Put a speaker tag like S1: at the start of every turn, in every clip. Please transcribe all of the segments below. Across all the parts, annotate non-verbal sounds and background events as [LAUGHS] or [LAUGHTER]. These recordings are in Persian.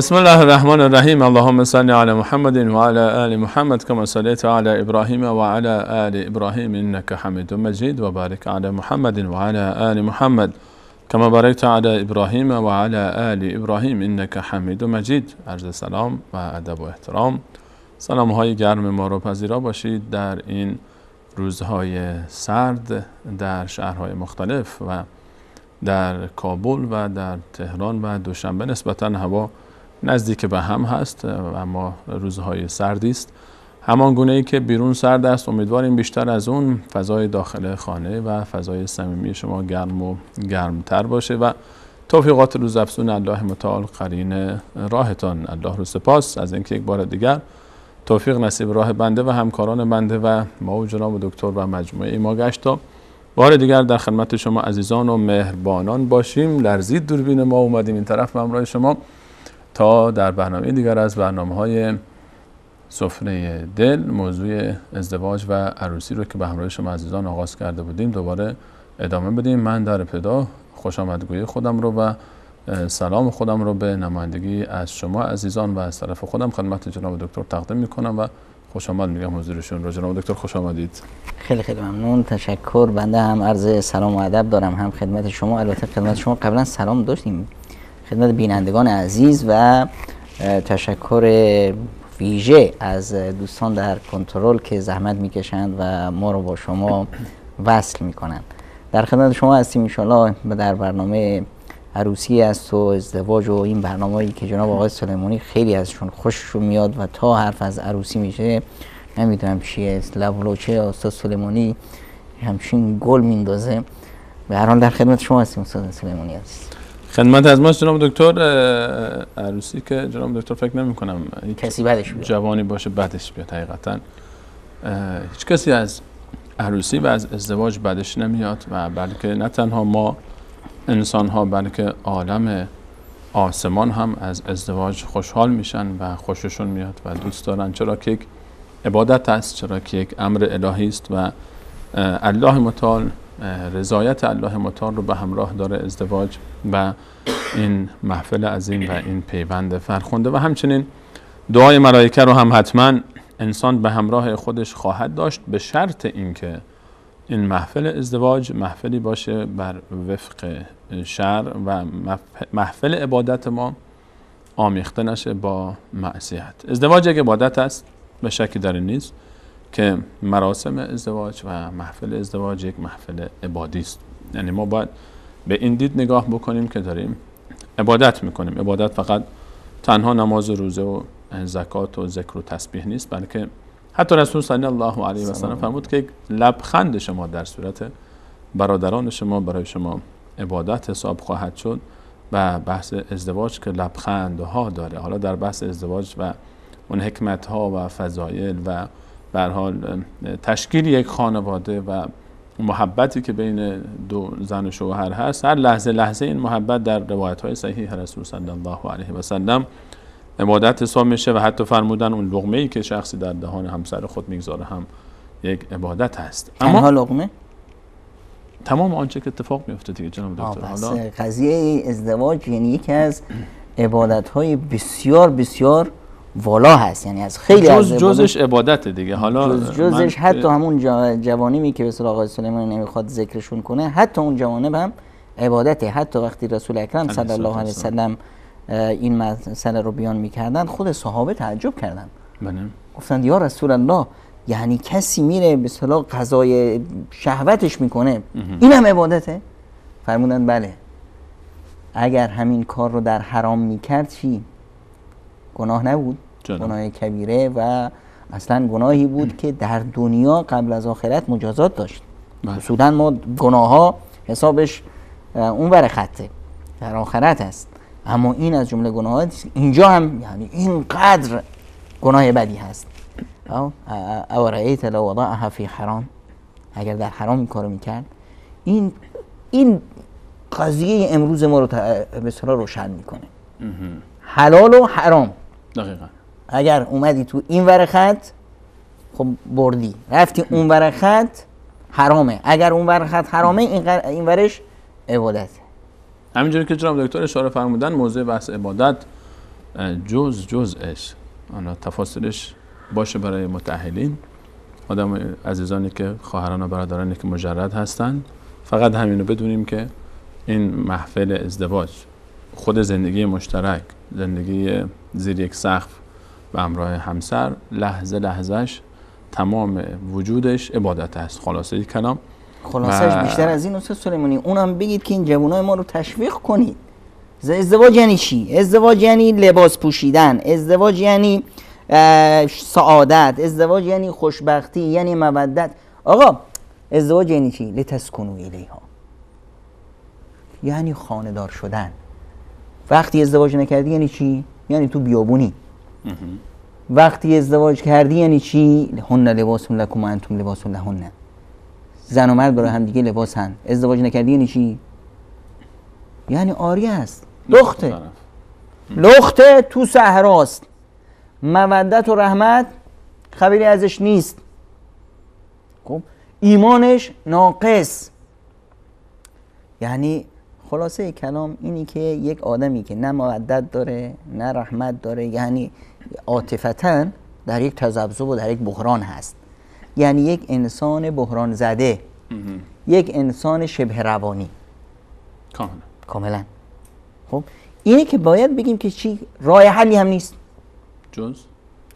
S1: بسم الله الرحمن الرحیم اللهم صل علی محمد و علی آل محمد كما صليت على ابراهیم و علی آل ابراهیم انك حمید مجید و بارک علی محمد و علی آل محمد كما باركت على ابراهیم و علی آل ابراهیم انك حمید مجید عرض سلام و ادب و احترام سلام های گرم ما رو پذیرا باشید در این روزهای سرد در شهرهای مختلف و در کابل و در تهران و دوشنبه نسبتا هوا نزدیک به هم هست اما روزهای سردی است. همان گونه ای که بیرون سرد است امیدواریم بیشتر از اون فضای داخل خانه و فضای صمیمی شما گرم و گرمتر باشه و توفیقات روز افزون الله متعال قرین راهتان. الله رو سپاس. از اینکه یک بار دیگر توفیق نصیب راه بنده و همکاران بنده و ما و جناب دکتر و مجموعه ما گشت تا بار دیگر در خدمت شما عزیزان و مهربانان باشیم. لرزید دوربین ما اومدیم این طرف به شما. تا در برنامه دیگر از برنامه های سفره دل موضوع ازدواج و عروسی رو که به همراه شما عزیزان آغاز کرده بودیم دوباره ادامه بدیم. من در ابتدا خوش آمدگویی خودم رو و سلام خودم رو به نمایندگی از شما عزیزان و از طرف خودم خدمت جناب دکتر تقدیم می‌کنم و خوش آمد میگم حضورشون رو. جناب دکتر خوش آمدید.
S2: خیلی خیلی ممنون. تشکر. بنده هم عرض سلام و ادب دارم. هم خدمت شما. البته خدمت شما قبلا سلام داشتیم. خدمت بینندگان عزیز و تشکر ویژه از دوستان در کنترل که زحمت می‌کشند و ما رو با شما وصل می‌کنند. در خدمت شما هستیم انشالله در برنامه عروسی است و ازدواج و این برنامه‌ای که جناب آقای سلیمانی خیلی ازشون خوششون میاد و تا حرف از عروسی میشه نمی‌دونم چیه. لبلوچه استاد سلیمانی همچین گل میندازه. به هر حال در خدمت شما هستیم استاد سلیمانی هست
S1: خدمت از ما جناب دکتر عروسی که جناب دکتر فکر نمی کنم
S2: کسی بعدش بیاد.
S1: جوانی باشه بعدش بیاد حقیقتا. هیچ کسی از عروسی و از ازدواج بعدش نمیاد و بلکه نه تنها ما انسان ها بلکه عالم آسمان هم از ازدواج خوشحال میشن و خوششون میاد و دوست دارن. چرا که یک عبادت است چرا که یک امر الهی است و الله متعال رضایت الله متعال رو به همراه داره ازدواج و این محفل عظیم و این پیوند فرخونده و همچنین دعای ملائکه رو هم حتما انسان به همراه خودش خواهد داشت به شرط اینکه این محفل ازدواج محفلی باشه بر وفق شر و محفل عبادت ما آمیخته نشه با معصیت. ازدواج یک عبادت است به شکی در نیست. که مراسم ازدواج و محفل ازدواج یک محفل عبادی است. یعنی ما باید به این دید نگاه بکنیم که داریم عبادت می‌کنیم. عبادت فقط تنها نماز و روزه و زکات و ذکر و تسبیح نیست بلکه حتی رسول صلی الله علیه و سلم فرمود که لبخند شما در صورت برادران شما برای شما عبادت حساب خواهد شد و بحث ازدواج که لبخند ها داره. حالا در بحث ازدواج و اون حکمت ها و فضایل و به حال تشکیل یک خانواده و محبتی که بین دو زن و شوهر هست هر لحظه لحظه این محبت در روایت های صحیح رسول صلی الله علیه و سلم عبادت حساب میشه و حتی فرمودن اون لغمه ای که شخصی در دهان همسر خود می‌گذاره هم یک عبادت هست.
S2: اما لغمه
S1: تمام آنچه که اتفاق میفته دیگه جناب دکتر
S2: حالا قضیه ازدواج یعنی یکی از عبادت های بسیار بسیار والا هست. یعنی از خیلی
S1: جز از جزش عبادت دیگه. حالا
S2: جز جزش حتی همون جوانیمی که به آقای سلیمانی نمی‌خواد ذکرشون کنه حتی اون جوانب هم عبادته. حتی وقتی رسول اکرم صلی الله علیه وسلم این مسئله رو بیان می‌کردن خود صحابه تعجب کردن.
S1: بله.
S2: گفتند یا رسول الله یعنی کسی میره به اصطلاح قضای شهوتش می‌کنه. این هم عبادته؟ فرمودن بله. اگر همین کار رو در حرام می‌کرد چی؟ گناه نبود.
S1: جناب.
S2: گناه کبیره و اصلا گناهی بود که در دنیا قبل از آخرت مجازات داشت.
S1: بله.
S2: اصولا ما گناه ها حسابش اون بر خطه. در آخرت است. اما این از جمله گناه اینجا هم یعنی اینقدر گناه بدی هست. او او رأیت لو وضعها فی حرام. اگر در حرام این کارو می‌کرد این این قضیه امروز ما رو به روشن می‌کنه. حلال و حرام.
S1: دقیقا.
S2: اگر اومدی تو این ور خط خب بردی. رفتی اون ور خط حرامه. اگر اون ور خط حرامه این, این ورش عبادت.
S1: همینجوری که جناب دکتر اشاره فرمودن موضوع بحث عبادت جز جزش آن تفاصیلش باشه برای متأهلین. آدم عزیزانی که خواهران و برادرانی که مجرد هستند فقط همینو بدونیم که این محفل ازدواج خود زندگی مشترک زندگی زیر یک سقف به همراه همسر لحظه لحظهش تمام وجودش عبادت است. خلاصه کلام.
S2: خلاصش بیشتر از این استاد سلیمانی. اونم بگید که این جوانای ما رو تشویق کنید. ازدواج یعنی چی؟ ازدواج یعنی لباس پوشیدن. ازدواج یعنی سعادت. ازدواج یعنی خوشبختی یعنی مودت. آقا ازدواج یعنی چی؟ لتسکنو الیها. یعنی خاندار شدن. وقتی ازدواج نکردی یعنی چی؟ یعنی تو بیابونی. وقتی ازدواج کردی یعنی چی؟ هن لباس لکم و انتم لباس لهن. زن و مرد برای هم دیگه لباس هن ازدواج نکردی یعنی چی؟ یعنی آری است. لخته. لخته تو صحراست. مودت و رحمت خبری ازش نیست. خب؟ ایمانش ناقص. یعنی خلاصه کلام اینی که یک آدمی که نه مودت داره نه رحمت داره یعنی عاطفتا در یک تذبذب و در یک بحران هست. یعنی یک انسان بحران زده. یک انسان شبه روانی.
S1: کاملا.
S2: کاملا. خب اینه که باید بگیم که چی؟ راه حلی هم نیست.
S1: جز؟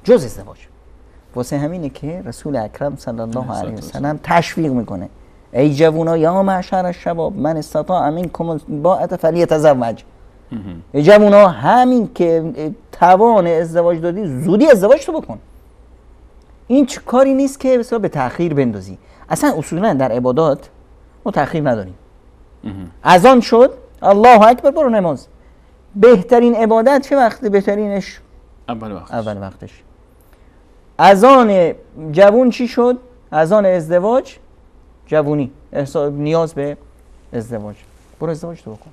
S2: جز ازدواج. واسه همینه که رسول اکرم صلی الله علیه وسلم تشویق می‌کنه. ای جوونا یا معشر الشباب من استطاع منکم باعت فلیتزوج. ای جوونا همین که توان ازدواج دادی زودی ازدواج تو بکن. این چه کاری نیست که بسیار به تاخیر بندازی. اصلا اصولا در عبادات ما تاخیر نداریم. از آن شد الله اکبر برو نماز. بهترین عبادت چه وقتی بهترینش
S1: اول وقتش.
S2: اول وقتش. از آن جوون چی شد؟ از آن ازدواج جوونی. نیاز به ازدواج. برو ازدواج تو بکن.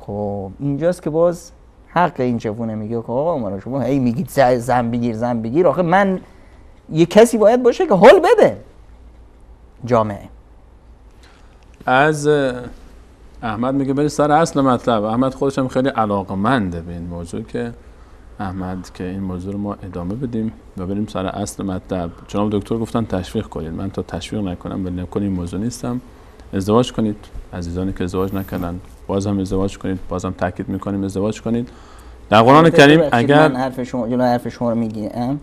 S2: خب اینجاست که باز حق این جوونه میگه. که آقا عمر شما هی میگید زن بگیر زن بگیر. آخه من یه کسی باید باشه که حل بده. جامعه.
S1: از احمد میگه بری سر اصل مطلب. احمد خودش هم خیلی علاقمنده به این موضوع که احمد که این موضوع رو ما ادامه بدیم و بریم سر اصل مطلب. جناب دکتر گفتن تشویق کنید. من تا تشویق نکنم ولی نکنیم این موضوع نیستم. ازدواج کنید. عزیزانی که ازدواج نکردن باز هم ازدواج کنید. باز هم تاکید می‌کنیم ازدواج کنید. در قرآن کریم اگر
S2: من حرف شما جلو حرف شما رو میگیم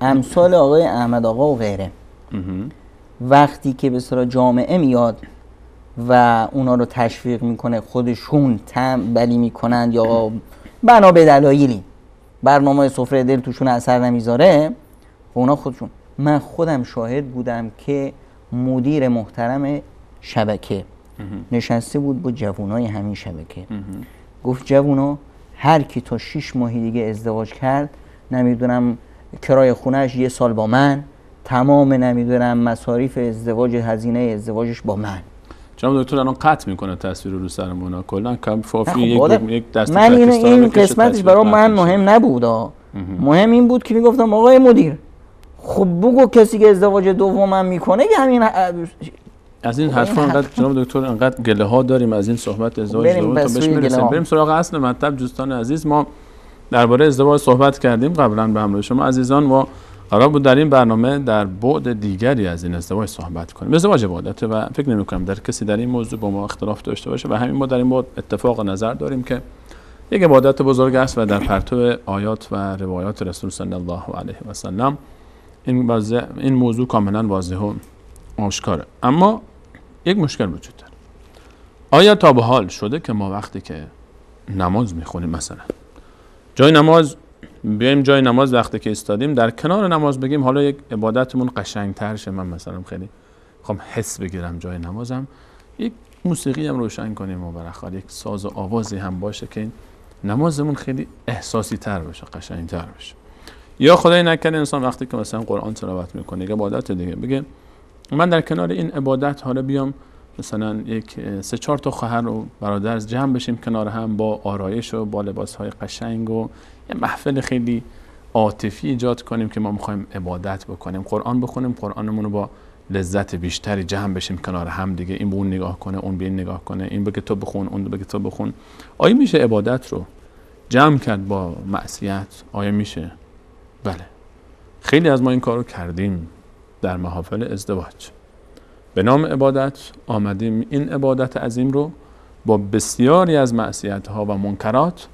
S2: امثال آقای احمد آقا و غیره. وقتی که به صورت جامعه میاد و اونا رو تشویق می‌کنه خودشون تنبلی می‌کنند یا بنا به دلایلی. برنامه سفره دل توشون اثر نمی‌ذاره و اونا خودشون. من خودم شاهد بودم که مدیر محترم شبکه نشسته بود با جوانای همین شبکه. گفت جوونا هر کی تا شیش ماهی دیگه ازدواج کرد نمی‌دونم کرای خونهش یه سال با من تمام نمی‌دونم مصاریف ازدواج هزینه ازدواجش با من.
S1: جناب دکتر الان قطع می‌کنه تصویر رو سرمون کلا کم فافی یک, یک دست
S2: من این, این قسمتش برای من مهم نبود مهم. این بود که می‌گفتم آقای مدیر خب بگو کسی که ازدواج دومم می‌کنه که همین
S1: از این حرفا انقدر جناب دکتر انقدر گله ها داریم از این صحبت ازدواج دوم تا بهش می‌رسیم. بریم سراغ اصل مطلب دوستان عزیز. ما درباره ازدواج صحبت کردیم. قبلا به همراه شما عزیزان و قرار بود در این برنامه در بعد دیگری از این ازدواج صحبت کنیم. ازدواج عبادته و فکر نمی کنم در کسی در این موضوع با ما اختلاف داشته باشه و همین ما در این بعد اتفاق نظر داریم که یک عبادت بزرگ است و در پرتو آیات و روایات رسول صلی الله علیه و سلم این, این موضوع کاملا واضح و آشکاره. اما یک مشکل وجود داره. آیا تا به حال شده که ما وقتی که نماز می‌خونیم مثلا جای نماز بیایم جای نماز وقتی که استادیم در کنار نماز بگیم حالا یک عبادتمون قشنگتر شه من مثلا خیلی خواهم حس بگیرم جای نمازم. یک موسیقی هم روشن کنیم و برخواد یک ساز و آوازی هم باشه که نمازمون خیلی احساسی تر بشه قشنگ تر بشه یا خدای نکنه انسان وقتی که مثلا قرآن تلاوت می‌کنه یک عبادت دیگه بگه من در کنار این عبادت حالا بیام مثلا یک سه چهار تا خواهر و برادر جمع بشیم کنار هم با آرایش و با لباس های قشنگ و یه محفل خیلی عاطفی ایجاد کنیم که ما می‌خوایم عبادت بکنیم قرآن بخونیم قرآنمون رو با لذت بیشتری جمع بشیم کنار هم دیگه. این به اون نگاه کنه اون به این نگاه کنه این بگه تو بخون اون بگه تو بخون. آیا میشه عبادت رو جمع کرد با معصیت؟ آیا میشه؟ بله. خیلی از ما این کار رو کردیم در محافل ازدواج. به نام عبادت آمدیم. این عبادت عظیم رو با بسیاری از معصیت ها و منکرات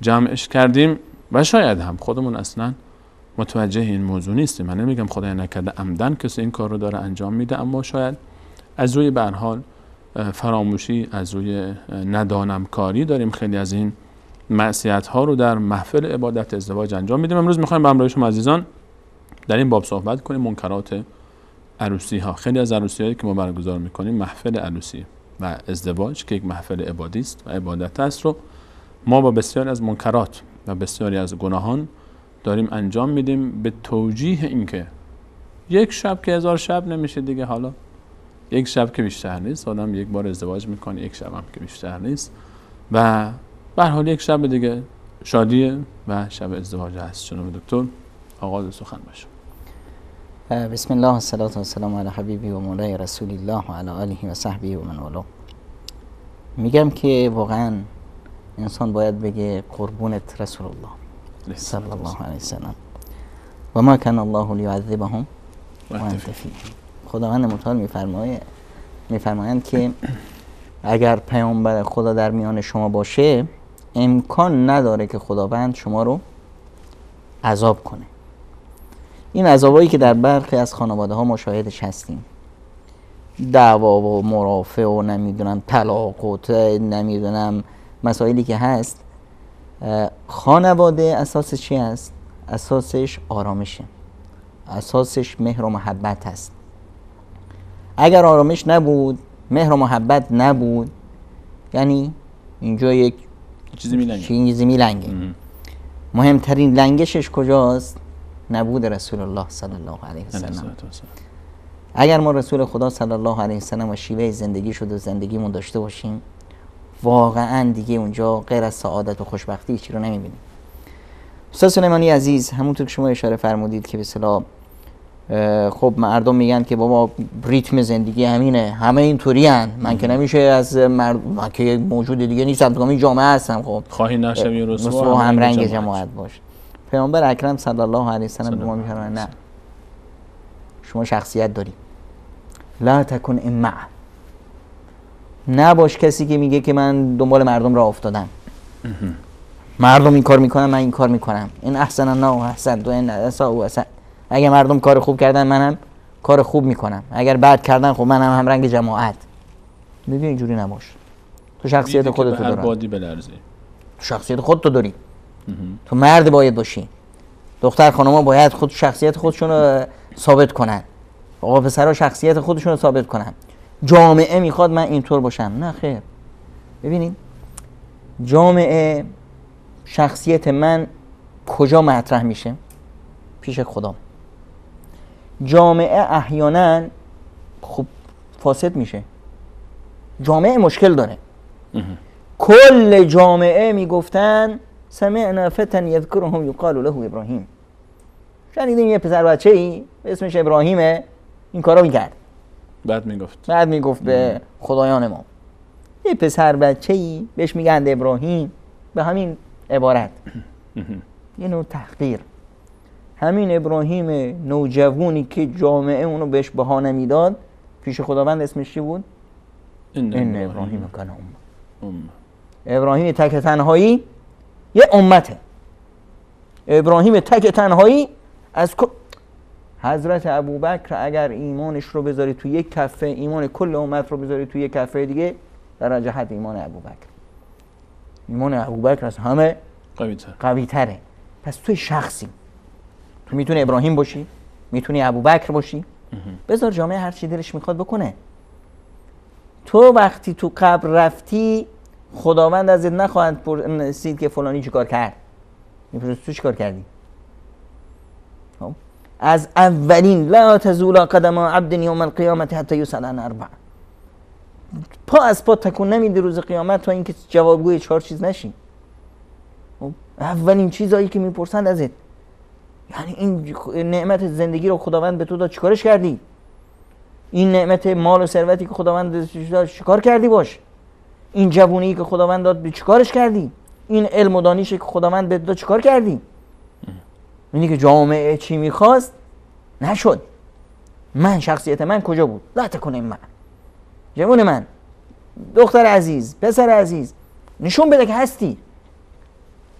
S1: جمعش کردیم و شاید هم خودمون اصلا متوجه این موضوع نیستیم. من نمیگم خدای نکرده عمدن کسی این کار رو داره انجام میده اما شاید از روی برحال فراموشی از روی ندانم کاری داریم خیلی از این معصیت ها رو در محفل عبادت ازدواج انجام میدیم. امروز می‌خوایم به همراه شما عزیزان در این باب صحبت کنیم منکرات عروسی ها خیلی از عروسی هایی که ما برگزار می‌کنیم محفل عروسی و ازدواج که یک محفل عبادی است و عبادت است رو ما با بسیاری از منکرات و بسیاری از گناهان داریم انجام میدیم به توجیه اینکه یک شب که هزار شب نمیشه دیگه حالا یک شب که بیشتر نیست آدم یک بار ازدواج می‌کنه یک شب هم که بیشتر نیست و به حال یک شب دیگه شادیه و شب ازدواج هست. جناب دکتر آغاز سخن باشه
S2: بسم الله الصلاة والسلام علی حبیبی و مولای رسول الله و علی آله و صحبه و من والا میگم که واقعا انسان باید بگه قربونت رسول الله صلی الله علیه وسلم و ما کن الله لیعذبهم و انت فیهم خداوند متعال میفرمایه میفرمایند که اگر پیامبر خدا در میان شما باشه امکان نداره که خداوند شما رو عذاب کنه. این عذابایی که در برخی از خانواده ها مشاهدش هستیم. دعوا و مرافع و نمی‌دونم طلاق و نمی‌دونم مسائلی که هست خانواده اساسش چی هست؟ اساسش آرامشه. اساسش مهر و محبت هست. اگر آرامش نبود مهر و محبت نبود یعنی اینجا یک
S1: چیزی میلنگه.
S2: چیزی میلنگه. مهمترین لنگشش کجاست؟ نبود رسول الله صلی الله علیه وسلم اگر ما رسول خدا صلی الله علیه وسلم و شیوه زندگی شد و زندگیمون داشته باشیم واقعا دیگه اونجا غیر از سعادت و خوشبختی چی رو نمی‌بینیم. استاد سلیمانی عزیز همونطور که شما اشاره فرمودید که به خب مردم میگن که بابا ریتم زندگی همینه همه اینطوری هن. من که نمیشه از مرد من که موجود دیگه نیستم تو این جامعه هستم خب.
S1: خواهی نشوی
S2: رسوا هم رنگ جماعت. باش. پیامبر اکرم صلی الله علیه و سلم به ما نه. شما شخصیت داری. لا تکن امع نباش کسی که میگه که من دنبال مردم را افتادم. مردم این کار می‌کنن من این کار می‌کنم. این احسن نه احسن تو این اسا و احسن. اگر مردم کار خوب کردن منم کار خوب می‌کنم. اگر بد کردن خب منم هم رنگ جماعت. میگه اینجوری نباش. تو شخصیت خودت
S1: داری بادی
S2: تو شخصیت خودتو داری. تو مرد باید باشی. دختر خانم‌ها باید خود شخصیت خودشون رو ثابت کنن. آقا پسرها شخصیت خودشون رو ثابت کنن. جامعه می‌خواد من اینطور باشم. نه خیر. ببینید جامعه شخصیت من کجا مطرح میشه؟ پیش خدا جامعه احیانا خوب فاسد میشه. جامعه مشکل داره. کل جامعه می‌گفتن سمعنا فتن یذکرهم یقال له ابراهیم. شنیدیم یه پسر بچه ای اسمش ابراهیمه این کارو می‌کرد.
S1: بعد می‌گفت.
S2: بعد می‌گفت به خدایان ما. یه پسر بچه ای بهش میگند ابراهیم. به همین عبارت. یه نوع تحقیر. همین ابراهیم نوجوانی که جامعه اونو بهش بها نمی‌داد پیش خداوند اسمش چی بود؟ این ابراهیم. کن ام ابراهیم تک تنهایی یه امته. ابراهیم تک تنهایی از حضرت ابوبکر اگر ایمانش رو بذاری تو یک کفه ایمان کل امت رو بذاری تو یک کفه دیگه در جهت ایمان ابوبکر. ایمان ابوبکر از همه قوی تره پس توی شخصی. تو می‌تونی ابراهیم باشی می‌تونی ابوبکر باشی. بذار جامعه هر چی دلش می‌خواد بکنه. تو وقتی تو قبر رفتی خداوند ازت نخواهد پرسید که فلانی چیکار کرد. می‌پرسید تو چیکار کردی؟ از اولین لا تزول قدم عبد یوم القیامت حتی یسال عن اربع. پا از پا تکون نمیده روز قیامت تا اینکه جوابگوی چهار چیز نشی خب؟ اولین چیزایی که می‌پرسند ازت. یعنی این نعمت زندگی رو خداوند به تو داد چیکارش کردی؟ این نعمت مال و ثروتی که خداوند داد چیکار کردی باش؟ این جوونی که خداوند داد چیکارش کردی؟ این علم و دانیشه که خداوند به داد چیکار کردی؟ اینی که جامعه چی می‌خواست نشد. من شخصیت من کجا بود؟ لا تکن من. جوون من دختر عزیز پسر عزیز نشون بده که هستی.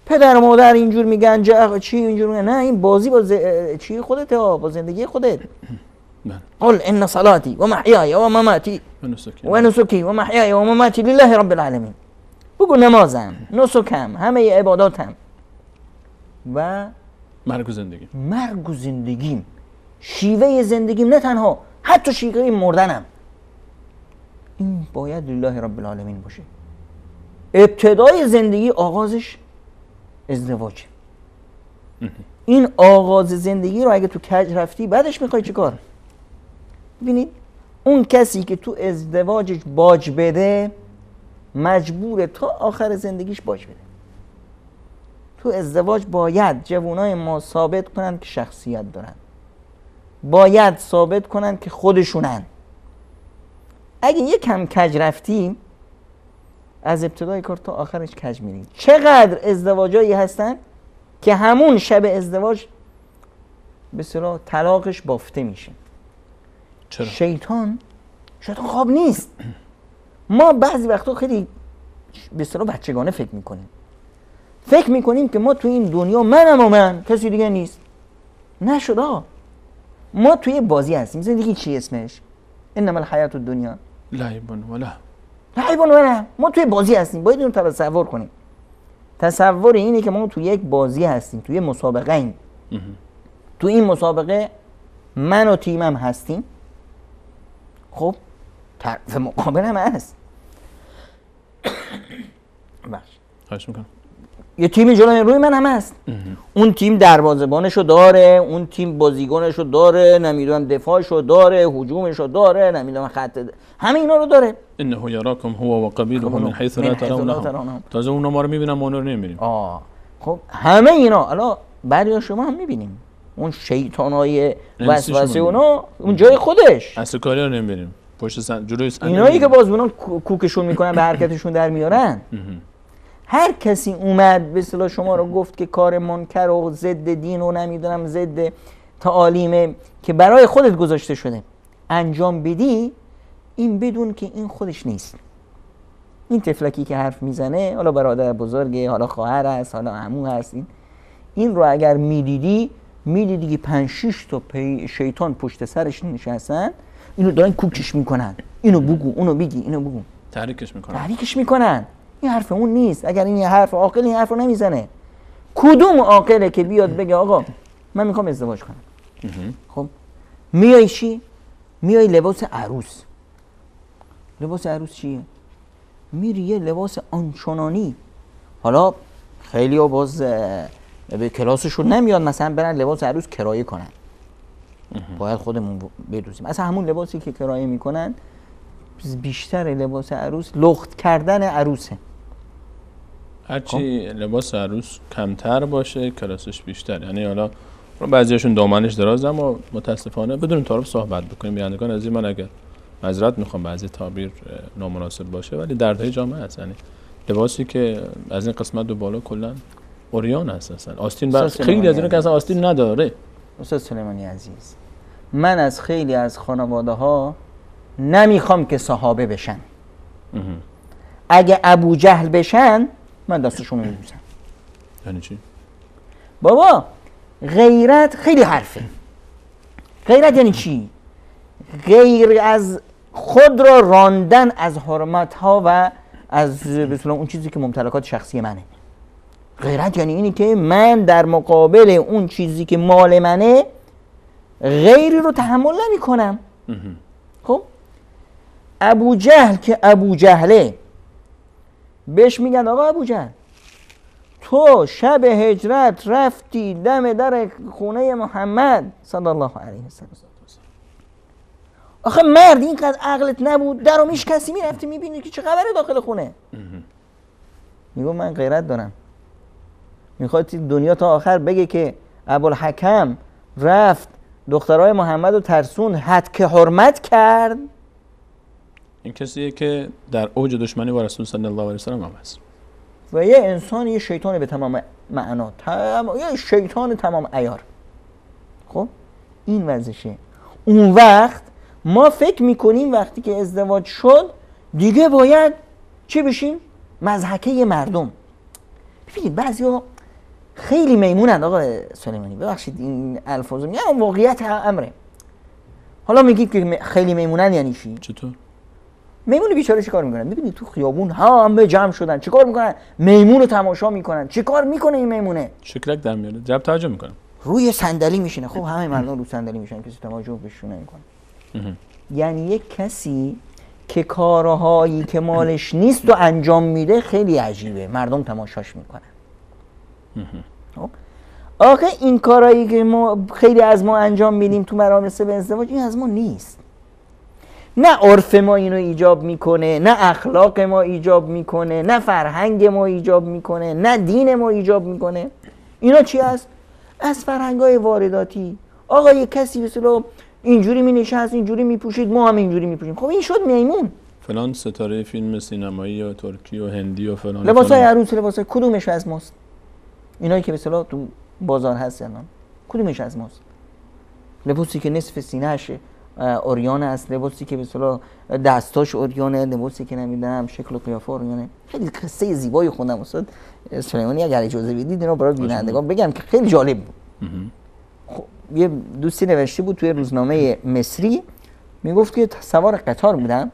S2: پدر و مادر اینجور میگن جا چی اینجور میگن؟ نه این بازی با ز... چی خودت ها؟ با زندگی خودت. [CLEARS THROAT]
S1: بله.
S2: قل ان صلاتي ومحياي ومماتي
S1: و نسکی.
S2: و نسکی و محیای و مماتی لله رب العالمین. بگو نمازم نسکم همه عباداتم. و
S1: مرگ و زندگی.
S2: مرگ و زندگیم. شیوه زندگیم نه تنها حتی شیوه مردنم. این باید لله رب العالمین باشه. ابتدای زندگی آغازش ازدواجه این آغاز زندگی رو اگه تو کج رفتی بعدش می‌خوای چیکار ببینید اون کسی که تو ازدواجش باج بده مجبور تا آخر زندگیش باج بده. تو ازدواج باید جوانای ما ثابت کنن که شخصیت دارن. باید ثابت کنن که خودشونن. اگه یه کم کج رفتیم از ابتدای کار تا آخرش کج میریم. چقدر ازدواجایی هستن که همون شب ازدواج به صلاح طلاقش بافته میشه.
S1: چرا؟
S2: شیطان شیطان خواب نیست. ما بعضی وقتا خیلی به اصطلاح بچگانه فکر می‌کنیم. فکر می‌کنیم که ما تو این دنیا منم و من کسی دیگه نیست. نشد ما توی بازی هستیم. زندگی چی اسمش؟ انما الحیات الدنیا.
S1: لعب ولا
S2: لعب. و نه ما توی بازی هستیم. باید اینو تصور کنیم. تصور اینه که ما توی یک بازی هستیم. توی مسابقه ایم. تو این مسابقه من و تیمم هستیم. خب طرف مقابل هم هست. [COUGHS] بخش.
S1: خواهش می‌کنم.
S2: یه تیم جلوی روی من هم هست. اون تیم دروازه‌بانشو داره اون تیم بازیکنشو داره نمی‌دونم دفاعشو داره هجومشو داره نمی‌دونم خط همه اینا رو داره.
S1: انه یراکم هو و قبیله من حیث لا ترونهم. تازه اونا ما رو می‌بینن ما رو نمی‌بینیم.
S2: آه. خب همه اینا. حالا بعضی شما هم می‌بینیم. اون شیطانای وسوسه. اونا اون جای خودش.
S1: اصل کاری رو نمی‌بینیم. پشت سن جلوی
S2: اینایی که کو- کوکشون می‌کنن به حرکتشون در میارن. هر کسی اومد به اصطلاح شما رو گفت که کار منکر و ضد دین و نمی‌دونم ضد تعالیم که برای خودت گذاشته شده. انجام بدی این بدون که این خودش نیست. این تفلکی که حرف می‌زنه حالا برادر بزرگه حالا خواهر هست حالا عمو هست این این رو اگر می‌دیدی می‌دیدی که پنج شیش تا پی شیطان پشت سرش نشستن اینو دارن کوکش می‌کنن. اینو بگو اونو بگی اینو بگو.
S1: تحریکش می‌کنن.
S2: تحریکش می‌کنن. این حرف اون نیست. اگر این حرف عاقل این حرف رو نمی‌زنه. کدوم عاقله که بیاد بگه آقا من می‌خوام ازدواج کنم. خب؟ میای چی؟ میای لباس عروس. لباس عروس چیه؟ میری یه لباس آنچنانی. حالا خیلی ها باز به کلاسشون نمیاد مثلا برن لباس عروس کرایه کنن. باید خودمون بدوزیم. اصلا همون لباسی که کرایه می‌کنن بیشتر لباس عروس لخت کردن عروسه.
S1: هرچی لباس عروس کمتر باشه کلاسش بیشتر. یعنی حالا رو بعضیاشون دامنش دراز اما متاسفانه بدون تعارف صحبت بکنیم. بینندگان از من اگر معذرت می‌خوام بعضی تعبیر نامناسب باشه ولی دردهای جامعه هست. یعنی لباسی که از این قسمت به بالا کلا اوریان هست اصلا. آستین بر... خیلی از اینا که اصلا آستین نداره.
S2: استاد سلیمانی عزیز من از خیلی از خانواده ها نمی‌خوام که صحابه بشن. اگه ابو جهل بشن من دستشون رو میبوسم.
S1: یعنی چی؟
S2: بابا غیرت خیلی حرفه. غیرت یعنی چی؟ غیر از خود را راندن از حرمت ها و از به اصطلاح اون چیزی که ممتلکات شخصی منه. غیرت یعنی اینی که من در مقابل اون چیزی که مال منه غیری رو تحمل نمی کنم خب؟ ابو جهل که ابو جهله بهش میگن آقا ابو جهل تو شب هجرت رفتی دم در خونه محمد صلی الله علیه وسلم آخه مرد اینقدر عقلت نبود در رو میشکستی می‌رفتی می‌بینی که چه خبره داخل خونه. میگو من غیرت دارم. می‌خواد دنیا تا آخر بگه که ابوالحکم رفت دخترای محمد رو ترسون حد که حرمت کرد.
S1: این کسیه که در اوج دشمنی با رسول صلی الله علیه و سلم هم هست.
S2: و یه انسان یه شیطان به تمام معنا. تم... یه شیطان تمام ایار. خب؟ این وضعشه اون وقت ما فکر می‌کنیم وقتی که ازدواج شد دیگه باید چی بشیم؟ مزحکه مردم. ببینید بعضی ها خیلی میمونند آقا سلیمانی. ببخشید این الفاظ میگم واقعیت امره. حالا میگید که خیلی میمونن یعنی چی؟
S1: چطور؟
S2: میمون بیچاره چیکار می‌کنن؟ ببینید تو خیابون همه جمع شدن. چیکار می‌کنن؟ میمون رو تماشا می‌کنن. چیکار می‌کنه این میمونه؟
S1: شکلک در میاره. جب توجه می‌کنم.
S2: روی صندلی میشینه. خب همه مردم رو صندلی میشن کسی توجه بهشون نمی‌کنه. یعنی یک کسی که کارهایی که مالش نیست و انجام میده خیلی عجیبه. مردم تماشاش می‌کنن. خب؟ آخه این کارهایی که ما خیلی از ما انجام میدیم تو مراسم به ازدواج این از ما نیست. نه عرف ما اینو ایجاب می‌کنه نه اخلاق ما ایجاب می‌کنه نه فرهنگ ما ایجاب می‌کنه نه دین ما ایجاب می‌کنه. اینا چی است از فرهنگ های وارداتی. آقا یه کسی مثلا اینجوری می نشست اینجوری می پوشید ما هم اینجوری می پوشیم خب این شد میمون
S1: فلان ستاره فیلم سینمایی یا ترکی و هندی و فلان
S2: لباس های. عروس لباس های کدومش از ماست؟ اینایی که مثلا تو بازار هست الان کدومش از ماست؟ لباسی که نصف سینهش اوریان است لباسی که مثلا دستاش اوریانه لباسی که نمی‌دونم شکل و قیافه اوریانه خیلی قصه زیبایی خوندم استاد سلیمانی اگر اجازه بدید اینو برای بینندگان بگم که خیلی جالب بود. خب یه دوستی نوشته بود توی روزنامه مصری می‌گفت که سوار قطار بودم.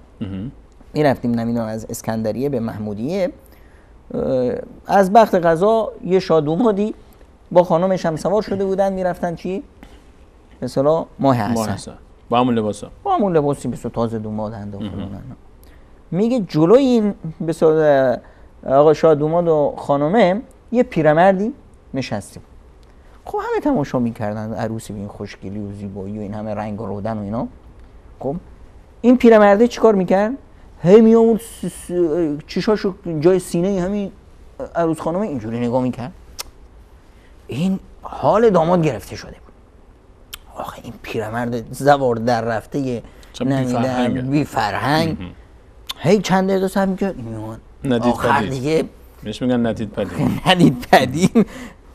S2: می‌رفتیم نمی‌دونم از اسکندریه به محمودیه. از بخت غذا یه شادومادی با خانمش هم سوار شده بودن. می‌رفتن چی؟ مثلا ماه
S1: ما
S2: حسن.
S1: با همون لباسا.
S2: با همون لباسی به تازه فلان اینا. میگه جلوی این به آقا شادوماد و خانمه یه پیرمردی نشستیم خب همه تماشا می‌کردن عروسی به این خوشگلی و زیبایی و این همه رنگ و رودن و اینا. خب این پیرمرده چیکار می‌کرد؟ هی می آورد چشاشو جای سینه همین عروس خانم اینجوری نگاه می‌کرد. این حال داماد گرفته شده بود. آخه این پیرمرد زوار در رفته
S1: بی‌فرهنگه.
S2: بی فرهنگ. هی چند دقیقه می‌کرد میومد
S1: ندید
S2: آخر
S1: پدید.
S2: دیگه
S1: بهش میگن ندید پدید. [LAUGHS]
S2: ندید پدیم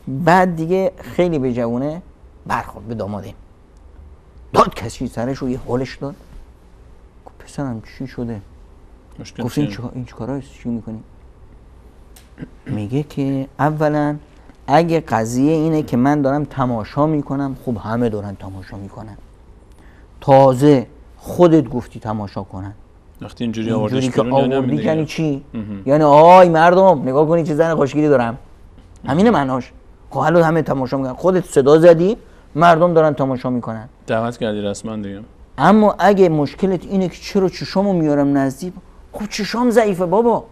S2: بعد دیگه خیلی به جوونه برخورد به داماده داد کسی سرش رو یه حالش داد. گفت پسرم چی شده؟ گفت این؟ چه- چیکارا چی می‌کنی؟ میگه که اولا اگه قضیه اینه که من دارم تماشا می‌کنم خب همه دارن تماشا می‌کنن. تازه خودت گفتی تماشا کنن.
S1: وقتی اینجوری آوردش
S2: که آوردی یعنی. چی؟ یعنی آی مردم نگاه کنی چه زن خوشگلی دارم. همینه معناش خب حالا همه تماشا می‌کنن. خودت صدا زدی مردم دارن تماشا می‌کنن.
S1: دعوت کردی رسما دیگه.
S2: اما اگه مشکلت اینه که چرا چشامو میارم نزدیک؟ خب چشام ضعیفه بابا.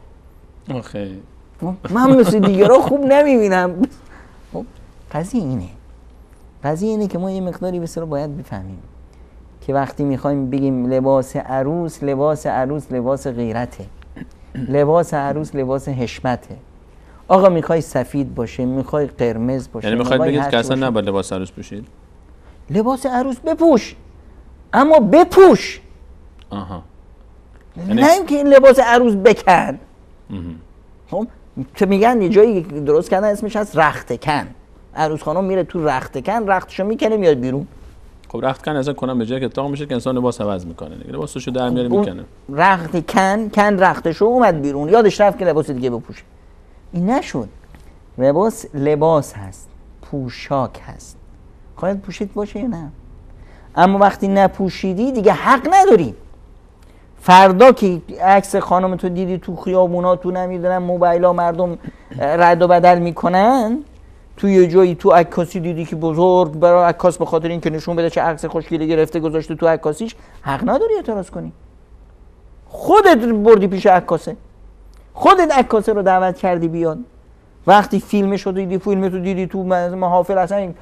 S1: آخه.
S2: من مثل دیگران خوب نمی‌بینم. خب قضیه اینه. قضیه اینه که ما یه مقداری به باید بفهمیم که وقتی می‌خوایم بگیم لباس عروس لباس عروس لباس غیرته. لباس عروس لباس حشمته. آقا می‌خوای سفید باشه می‌خوای قرمز باشه
S1: یعنی می‌خواید
S2: می‌خوای
S1: بگید که اصلا. نباید لباس عروس پوشید؟
S2: لباس عروس بپوش اما بپوش.
S1: آها.
S2: نه اینکه این لباس عروس بکن. خب؟ که میگن؟ یه جایی درست کردن اسمش هست رخت کن عروس خانم میره تو رخت کن رختشو می‌کنه میاد بیرون.
S1: خب رخت کن اصلا کنم به جای که اتاق میشه که انسان لباس عوض می‌کنه دیگه. لباسشو در میاره می‌کنه.
S2: رخت کن کن رختشو اومد بیرون. یادش رفت که لباس دیگه بپوشه. این نشد. لباس لباس هست. پوشاک هست. خواهد پوشید باشه یا نه؟ اما وقتی نپوشیدی دیگه حق نداری. فردا که عکس خانم تو دیدی تو خیابونا تو نمی‌دونم موبایلا مردم رد و بدل می‌کنن تو یه جایی تو عکاسی دیدی که بزرگ برای عکاس به خاطر اینکه نشون بده چه عکس خوشگلی گرفته گذاشته تو عکاسیش حق نداری اعتراض کنی. خودت بردی پیش عکاسه. خودت عکاسه رو دعوت کردی بیاد. وقتی فیلمش رو دیدی فیلم تو دیدی تو محافل اصلا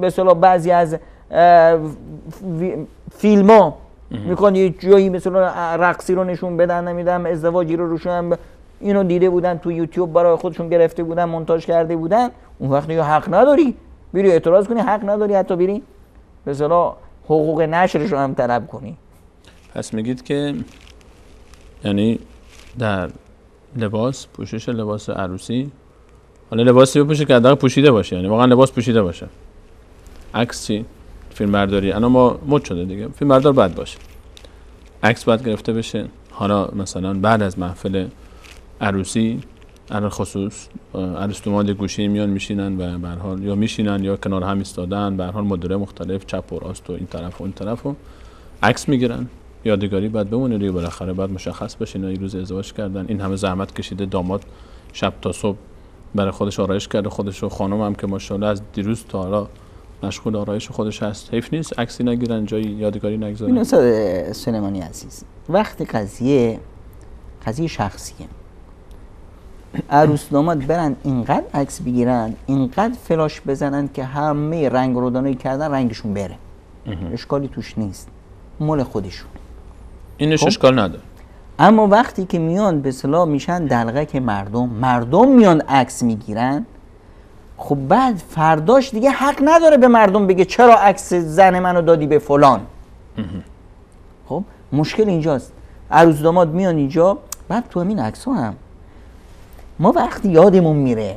S2: به بعضی از فیلم ها می‌خوان یه جایی مثلا رقصی رو نشون بدن نمیدم ازدواجی رو روشون هم ب- اینو دیده بودن تو یوتیوب برای خودشون گرفته بودن مونتاژ کرده بودن. اون وقت دیگه حق نداری. بری اعتراض کنی حق نداری حتی بری به اصطلاح حقوق نشرش رو هم طلب کنی.
S1: پس میگید که یعنی در لباس پوشش لباس عروسی حالا لباسی بپوشه که حداقل پوشیده باشه. یعنی واقعا لباس پوشیده باشه. عکس چی؟ فیلم برداری الان ما مد شده دیگه. فیلم بردار باید باشه. عکس باید گرفته بشه. حالا مثلا بعد از محفل عروسی الان خصوص عروس گوشی میان میشینن و به حال یا میشینن یا کنار هم ایستادن به حال مدره مختلف چپ و راست و این طرف و این طرف و عکس می‌گیرن. یادگاری بعد بمونه دیگه بالاخره بعد مشخص بشه اینا روز ازدواج کردن. این همه زحمت کشیده داماد شب تا صبح برای خودش آرایش کرده خودش و خانم هم که ماشاءالله از دیروز تا حالا مشغول آرایش خودش هست. حیف نیست. عکسی نگیرن جایی یادگاری نگذارن.
S2: این استاد سلیمانی عزیز وقتی قضیه قضیه شخصیه. عروس داماد برن اینقدر عکس بگیرن اینقدر فلاش بزنن که همه رنگ رودانایی کردن رنگشون بره. اشکالی توش نیست. مال خودشون.
S1: اینش خب؟ اشکال نداره.
S2: اما وقتی که میان به صلاح میشن دلغک مردم مردم میان عکس می‌گیرن خب بعد فرداش دیگه حق نداره به مردم بگه چرا عکس زن منو دادی به فلان. خب مشکل اینجاست. عروس داماد میان اینجا بعد تو همین عکس هم. ما وقتی یادمون میره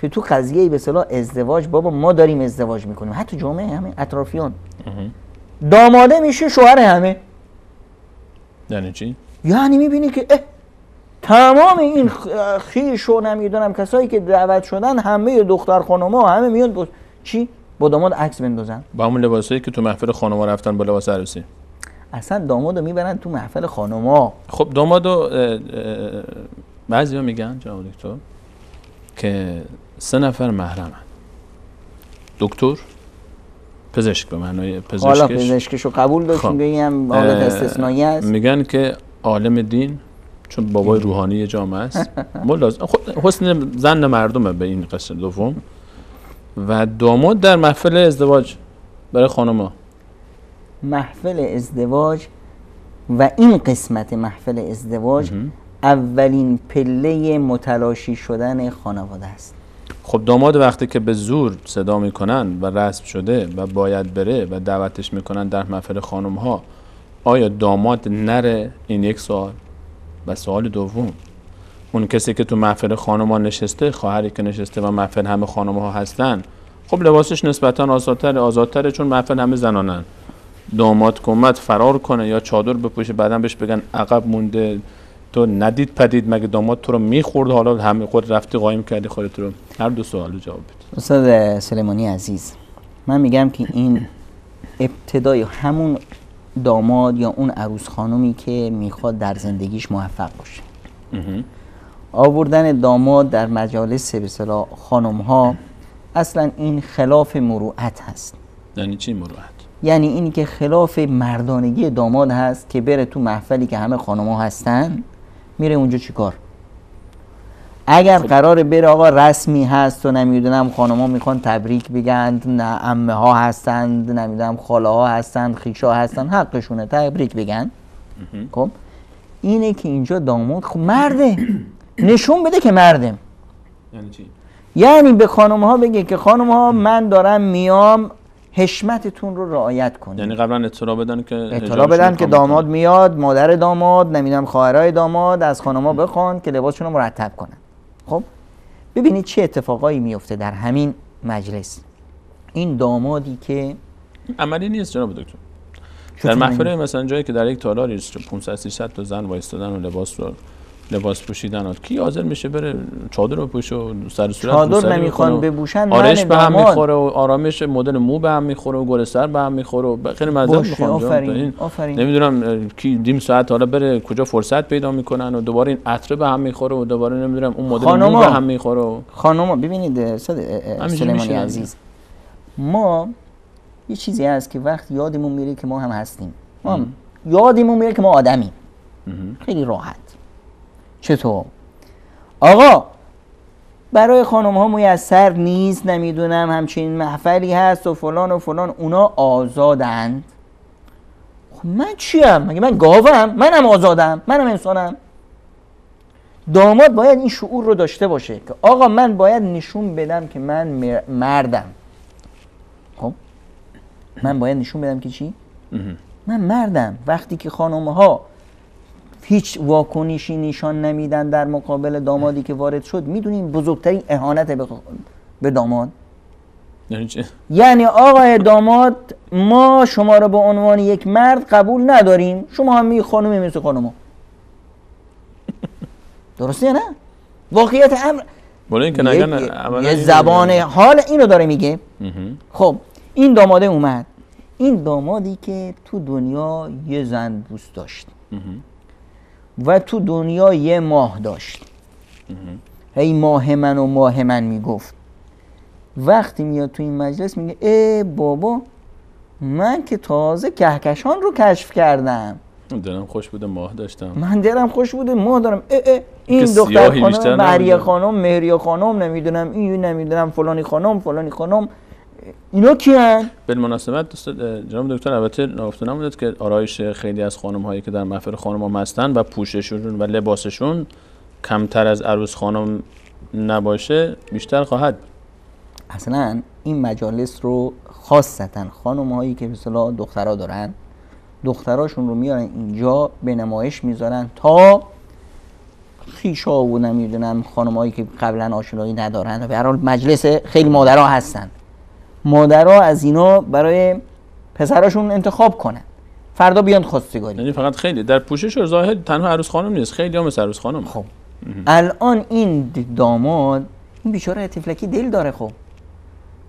S2: که تو قضیه به صلاح ازدواج بابا ما داریم ازدواج می‌کنیم. حتی جامعه همه اطرافیان. داماده میشه شوهر همه.
S1: یعنی چی؟
S2: یعنی می‌بینی که اه تمام این خیش و نمی‌دونم کسایی که دعوت شدن همه دختر خانوما همه میان با... چی؟ با داماد عکس بندازن.
S1: با همون لباسایی که تو محفل خانوما رفتن با لباس عروسی.
S2: اصلا دامادو می‌برن تو محفل خانوما
S1: خب دامادو بعضی ها میگن جناب دکتر که سه نفر محرمن. دکتر پزشک به معنای پزشکش.
S2: حالا پزشکشو قبول داشتیم خب. بگیم حالت استثنایی است.
S1: میگن که عالم دین چون بابای روحانی جامعه است. [LAUGHS] حسن زن مردمه به این قصه دوم. و داماد در محفل ازدواج برای خانما
S2: محفل ازدواج و این قسمت محفل ازدواج اولین پله متلاشی شدن خانواده است.
S1: خب داماد وقتی که به زور صدا می‌کنن و رسم شده و باید بره و دعوتش می‌کنن در محفل خانم ها آیا داماد نره؟ این یک سوال. و سوال دوم اون کسی که تو محفل خانم ها نشسته خواهری که نشسته و محفل همه خانم ها هستن خب لباسش نسبتا آزادتر آزادتره چون محفل همه زنانن. داماد کمت فرار کنه یا چادر بپوشه بعدا بهش بگن عقب مونده. تو ندید پدید مگه داماد تو رو می‌خورد؟ حالا همه خود رفتی قایم کردی خودت رو. هر دو سوالو جواب بده.
S2: استاد سلیمانی عزیز من میگم که این ابتدای همون داماد یا اون عروس خانومی که می‌خواد در زندگیش موفق باشه. آوردن داماد در مجالس به خانم ها اصلا این خلاف مروعت هست.
S1: یعنی چی مروعت؟
S2: یعنی اینی که خلاف مردانگی داماد هست که بره تو محفلی که همه خانم ها هستن میره اونجا چیکار؟ اگر خب. قرار بره آقا رسمی هست و نمی‌دونم خانما می‌خوان تبریک بگن نه امه ها هستند نمی‌دونم خاله ها هستند خیشا هستند حقشونه تبریک بگن. خب. اینه که اینجا داماد خب مرده. [CLEARS THROAT] نشون بده که مردم
S1: یعنی چی؟
S2: یعنی به خانم ها بگه که خانم ها من دارم میام حشمتتون رو رعایت کنید.
S1: یعنی قبلا اطلاع بدن که
S2: اطلاع بدن که داماد میاد مادر داماد نمی‌دونم خواهرای داماد از خانما بخوان که لباسشون رو مرتب کنن. خب ببینید چه اتفاقایی میفته در همین مجلس. این دامادی که
S1: عملی نیست جناب دکتر. در محفل مثلا جایی که در یک تالاری 500 300 تا زن وایستادن و لباس رو لباس پوشیدن کی حاضر میشه بره چادر رو پوشه و سر صورت
S2: چادر نمی‌خوان بپوشن
S1: آرش به هم می‌خوره و آرامش مدل مو به هم می‌خوره و گل سر به هم می‌خوره و خیلی مزه می‌خوام
S2: آفرین آفرین.
S1: نمی‌دونم کی دیم ساعت حالا بره کجا فرصت پیدا می‌کنن و دوباره این عطر به هم می‌خوره و دوباره نمی‌دونم اون مدل مو به هم می‌خوره و
S2: خانوما ببینید سلیمانی عزیز. ما یه چیزی هست که وقت یادمون میره که ما هم هستیم. ما هم یادمون میره که ما آدمیم. خیلی راحت. چطور؟ آقا برای خانم ها میسر نیست نمی‌دونم همچین محفلی هست و فلان و فلان. اونا آزادند خب من چیم؟ مگه من گاوم؟ منم آزادم منم انسانم. داماد باید این شعور رو داشته باشه که آقا من باید نشون بدم که من مردم. خب؟ من باید نشون بدم که چی؟ من مردم. وقتی که خانم ها هیچ واکنشی نشان نمیدن در مقابل دامادی که وارد شد. می‌دونیم بزرگترین اهانت به, به داماد؟
S1: یعنی؟
S2: یعنی آقای داماد ما شما رو به عنوان یک مرد قبول نداریم. شما هم می خانومی مثل خانوما. درسته یا نه؟ واقعیت امر
S1: نگن
S2: یه- یه زبان حال اینو داره میگه. خب این داماده اومد. این دامادی که تو دنیا یه زن دوست داشت. و تو دنیا یه ماه داشت. هی ماه من و ماه من می‌گفت. وقتی میاد تو این مجلس میگه ای بابا من که تازه کهکشان رو کشف کردم.
S1: دلم خوش بوده ماه داشتم.
S2: من دلم خوش بوده ماه دارم. اه اه این دختر خانم
S1: نبوده.
S2: خانم مهریه خانم نمی‌دونم این نمی‌دونم فلانی خانم فلانی خانم. اینا کیان
S1: بالمناسبت دوست جناب دکتر البته نگفته نموند که آرایش خیلی از خانم هایی که در محفل خانم ها هستن و پوشششون و لباسشون کمتر از عروس خانم نباشه بیشتر خواهد بود.
S2: اصلا این مجالس رو خاصتا خانم هایی که مثلا دخترها دارن دختراشون رو میارن اینجا به نمایش می‌ذارن تا خیشا و نمی‌دونم خانم هایی که قبلا آشنایی ندارن و به هر حال مجلس خیلی مادرها هستن مادرها از اینا برای پسراشون انتخاب کنن. فردا بیان خواستگاری.
S1: یعنی فقط خیلی در پوشش و ظاهر تنها عروس خانم نیست خیلی هم عروس خانم.
S2: خب. الان این داماد این بیچاره تفلکی دل داره خب.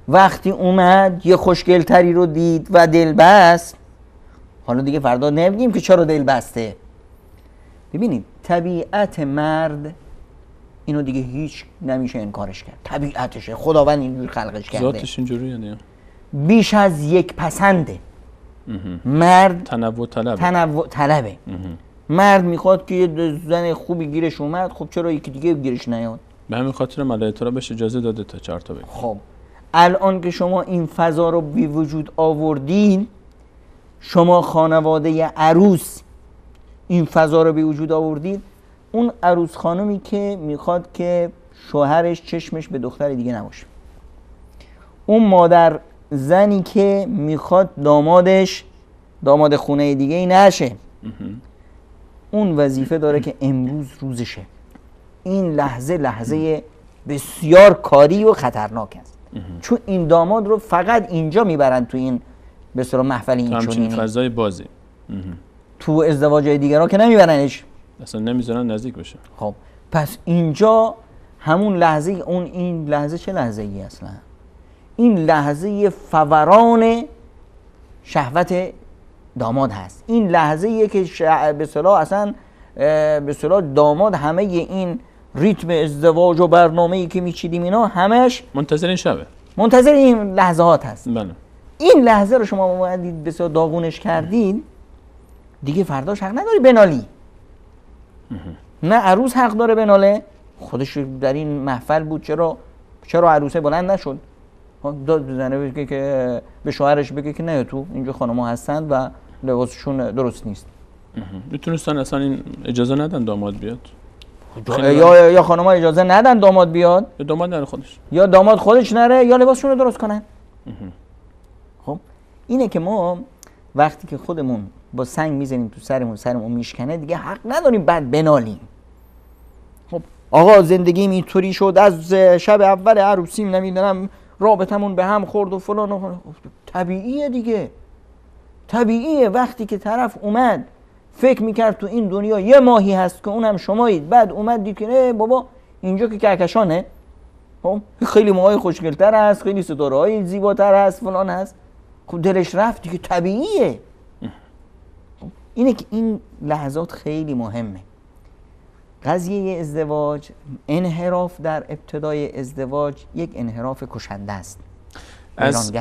S2: وقتی اومد یه خوشگلتری رو دید و دل بست. حالا دیگه فردا نمیگیم که چرا دل بسته. ببینید طبیعت مرد اینو دیگه هیچ نمیشه انکارش کرد. طبیعتشه. خداوند اینجور خلقش کرده.
S1: ذاتش اینجوری یعنی
S2: بیش از یک پسنده. مرد
S1: تنوع طلب
S2: تنوع طلبه. مرد می‌خواد که یه زن خوبی گیرش اومد. خب چرا یکی دیگه گیرش نیاد؟
S1: به همین خاطر ملایت را بهش اجازه داده تا چهار تا بگه
S2: خب. الان که شما این فضا رو بی وجود آوردین شما خانواده عروس این فضا رو به وجود آوردید اون عروس خانمی که می‌خواد که شوهرش چشمش به دختر دیگه نباشه. اون مادر زنی که می‌خواد دامادش داماد خونه دیگه ای نشه. اون وظیفه داره که امروز روزشه. این لحظه لحظه بسیار کاری و خطرناک است. چون این داماد رو فقط اینجا می‌برن تو این به محفل این چنینی
S1: فضای بازی.
S2: تو ازدواج های دیگر ها که نمیبرنش.
S1: اصلا نمی‌ذارن نزدیک بشه.
S2: خب پس اینجا همون لحظه اون این لحظه چه لحظه ای اصلا؟ این لحظه فوران شهوت داماد هست. این لحظه ایه که ش... به صلاح اصلا به صلاح داماد همه این ریتم ازدواج و برنامه ای که میچیدیم اینا همش
S1: منتظر این شبه.
S2: منتظر این لحظات هست.
S1: بله.
S2: این لحظه رو شما اومدید بسیار داغونش کردید دیگه فرداش حق نداری بنالی. نه عروس حق داره بناله خودش در این محفل بود. چرا؟ چرا عروسه بلند نشد؟ ها، داد بزنه بگه که به شوهرش بگه که نه تو اینجا خانم‌ها هستند و لباسشون درست نیست.
S1: می‌تونستن اصلا این اجازه ندن داماد بیاد؟ خیلی
S2: یا یا, خانم‌ها اجازه ندن داماد بیاد؟
S1: یا داماد نره خودش.
S2: یا داماد خودش نره یا لباسشون رو درست کنن. خب اینه که ما وقتی که خودمون با سنگ می‌زنیم تو سرمون سرمون میشکنه دیگه حق نداریم بعد بنالیم. خب آقا زندگیم اینطوری شد از شب اول عروسیم نمی‌دونم رابطمون به هم خورد و فلان و. خب طبیعیه دیگه. طبیعیه. وقتی که طرف اومد فکر می‌کرد تو این دنیا یه ماهی هست که اونم شمایید. بعد اومد دید که بابا اینجا که کهکشانه. خب خیلی ماهای خوشگلتر هست خیلی ستاره های زیباتر هست فلان هست. خب دلش رفت دیگه. طبیعیه. اینه که این لحظات خیلی مهمه قضیه ازدواج انحراف در ابتدای ازدواج یک انحراف کشنده است
S1: از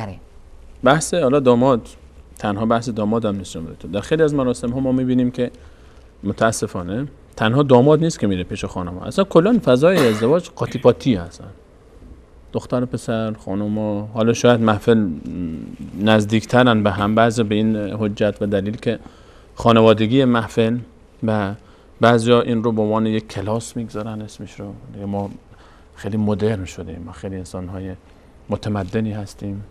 S1: بحث حالا داماد تنها بحث داماد هم نیست. در خیلی از مراسم ها ما می‌بینیم که متاسفانه تنها داماد نیست که میره پیش خانم ها. اصلا کلا فضای ازدواج قاطی پاتی هستن دختر و پسر خانم ها. حالا شاید محفل نزدیکترن به هم بعضی به این حجت و دلیل که خانوادگی محفل و بعضیا این رو به عنوان یک کلاس می‌گذارن اسمش رو. ما خیلی مدرن شدیم. ما خیلی انسان های متمدنی هستیم.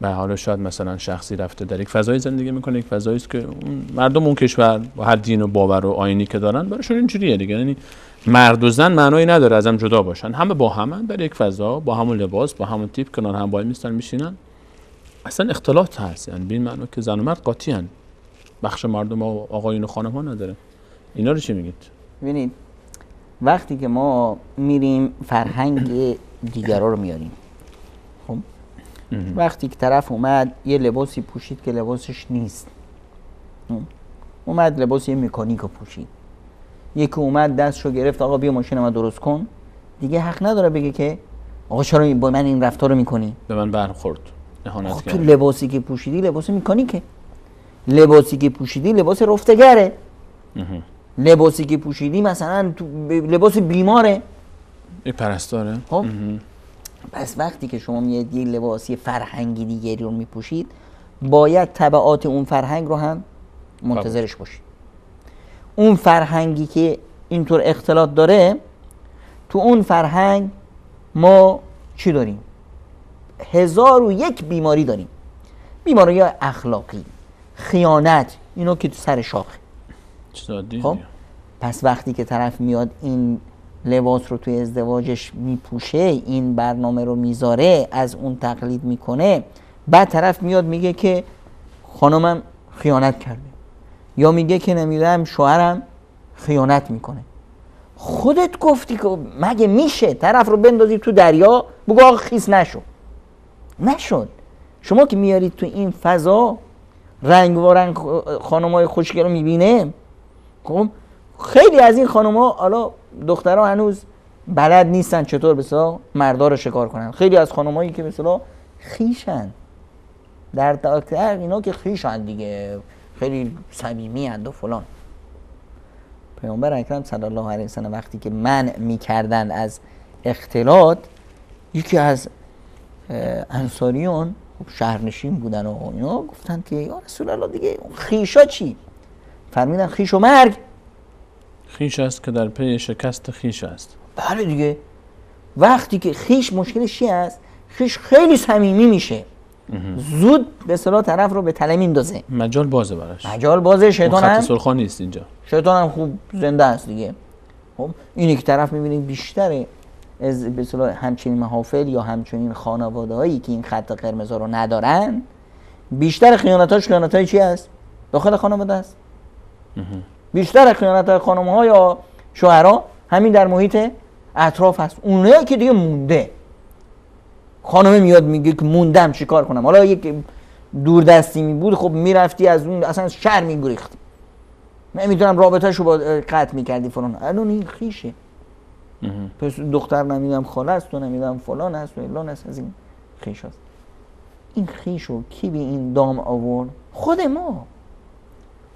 S1: به حالا شاید مثلا شخصی رفته در یک فضای زندگی می‌کنه یک فضایی است که مردم اون کشور با هر دین و باور و آینی که دارن براشون اینجوریه دیگه. یعنی مرد و زن معنایی نداره ازم جدا باشن. همه با همن در یک فضا با همون لباس با همون تیپ کنار هم وای میستن میشینن. اصلا اختلاط هست. یعنی به معنا که زن و مرد قاطی هن. بخش مردم و آقایون و خانم ها نداره. اینا رو چی میگید؟
S2: ببینید وقتی که ما میریم فرهنگ دیگرا رو میاریم خب؟ وقتی که طرف اومد یه لباسی پوشید که لباسش نیست. خب؟ اومد لباس یه مکانیک رو پوشید. یکی اومد دستشو گرفت آقا بیا ماشین من درست کن. دیگه حق نداره بگه که آقا چرا با من این رفتار رو می‌کنی؟
S1: به من برخورد
S2: خب تو لباسی که پوشیدی لباس مکانیکه. لباسی که پوشیدی لباس رفتگره. لباسی که پوشیدی مثلا لباس بیماره.
S1: پرستاره.
S2: خب. پس وقتی که شما میاد یه لباسی فرهنگی دیگری رو میپوشید باید طبعات اون فرهنگ رو هم منتظرش باشید. اون فرهنگی که اینطور اختلاط داره تو اون فرهنگ ما چی داریم؟ هزار و یک بیماری داریم. بیماری اخلاقی. خیانت اینو که تو سر شاخه. خب. پس وقتی که طرف میاد این لباس رو توی ازدواجش میپوشه این برنامه رو می‌ذاره از اون تقلید می‌کنه بعد طرف میاد میگه که خانمم خیانت کرده. یا میگه که نمی‌دونم شوهرم خیانت می‌کنه. خودت گفتی که مگه میشه؟ طرف رو بندازی تو دریا بگو آقا خیس نشو. نشد. شما که میارید تو این فضا رنگ و رنگ خانم های خوشگل رو می‌بینه؟ خب خیلی از این خانوما حالا دخترها هنوز بلد نیستن چطور بسا مردا رو شکار کنن. خیلی از خانمایی که مثلا خیشن. در در اینا که خیشن دیگه. خیلی صمیمی و فلان. پیامبر اکرم صلی الله علیه وسلم وقتی که منع می‌کردن از اختلاط یکی از انصاریان شهرنشین بودن و اینا گفتن که یا رسول الله دیگه خیشا چی؟ فرمیدن خیش و مرگ.
S1: خیش است که در پی شکست خیش است.
S2: بله دیگه. وقتی که خیش مشکلش چی است؟ خیش خیلی صمیمی میشه. زود به اصطلاح طرف رو به تله میندازه.
S1: مجال بازه براش.
S2: مجال بازه شیطان هم
S1: سرخان نیست اینجا.
S2: شیطان هم خوب زنده است دیگه. خب اینی که طرف می‌بینید بیشتر از همچنین محافل یا همچنین خانواده هایی که این خط قرمز رو ندارن بیشتر خیانتاش خیانت های چی است داخل خانواده است. بیشتر خیانت های خانم ها یا شوهرها همین در محیط اطراف هست اونایی که دیگه مونده. خانمه میاد میگه که موندم چیکار کنم. حالا یک دوردستی می بود خب می‌رفتی از اون اصلا شهر میگریختی. نمی‌دونم رابطه شو با قطع می‌کردی فلان. الان این خیشه. پس دختر نمی‌دونم خاله است و نمی‌دونم فلان است و الان است از این خیش است این خیشو کی به این دام آورد؟ خود ما.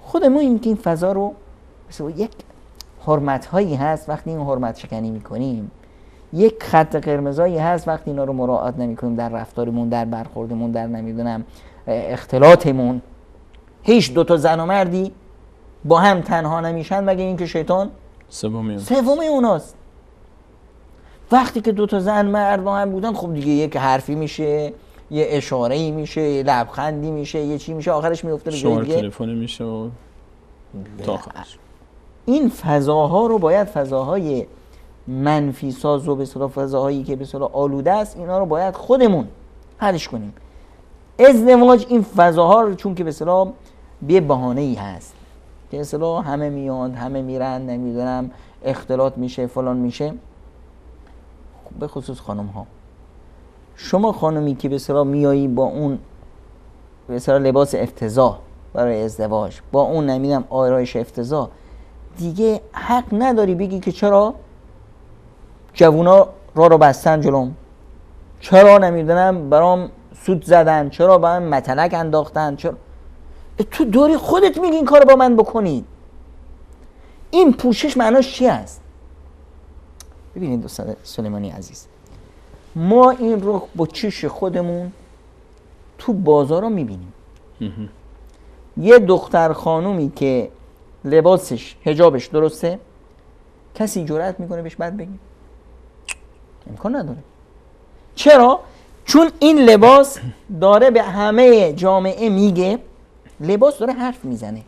S2: خود ما این که این فضا رو مثل یک حرمت هایی هست وقتی این حرمت شکنی می‌کنیم. یک خط قرمزایی هست وقتی اینا رو مراعات نمی‌کنیم در رفتارمون در برخوردمون در نمی‌دونم اختلاطمون. هیچ دو تا زن و مردی با هم تنها نمیشن مگه اینکه شیطان.
S1: سومی
S2: اوناست وقتی که دو تا زن مرد با هم بودن خب دیگه یک حرفی میشه یه اشاره ای میشه یه لبخندی میشه یه چی میشه آخرش میفته به
S1: شماره تلفنی میشه و تا آخرش.
S2: این فضاها رو باید فضاهای منفی ساز و به اصطلاح فضاهایی که به اصطلاح آلوده است اینا رو باید خودمون حلش کنیم. ازدواج این فضاها رو چون که به اصطلاح به بهانه ای هست. که اصطلاح همه میان همه میرن نمی‌دونم اختلاط میشه فلان میشه. به خصوص خانم ها شما خانمی که به اصطلاح میایی با اون به اصطلاح لباس افتضاح برای ازدواج با اون نمی‌دونم آرایش افتضاح دیگه حق نداری بگی که چرا جوونا را رو بستن جلوم؟ چرا نمی‌دونم برام سود زدن؟ چرا با من متلک انداختن؟ چرا؟ تو داری خودت میگی این کار با من بکنید این پوشش معناش چی است؟ ببینید دوستان سلیمانی عزیز ما این رو با چش خودمون تو بازار رو می‌بینیم. یه دختر خانومی که لباسش هجابش درسته کسی جرأت می‌کنه بهش بد بگی امکان نداره. چرا؟ چون این لباس داره به همه جامعه میگه لباس داره حرف می‌زنه.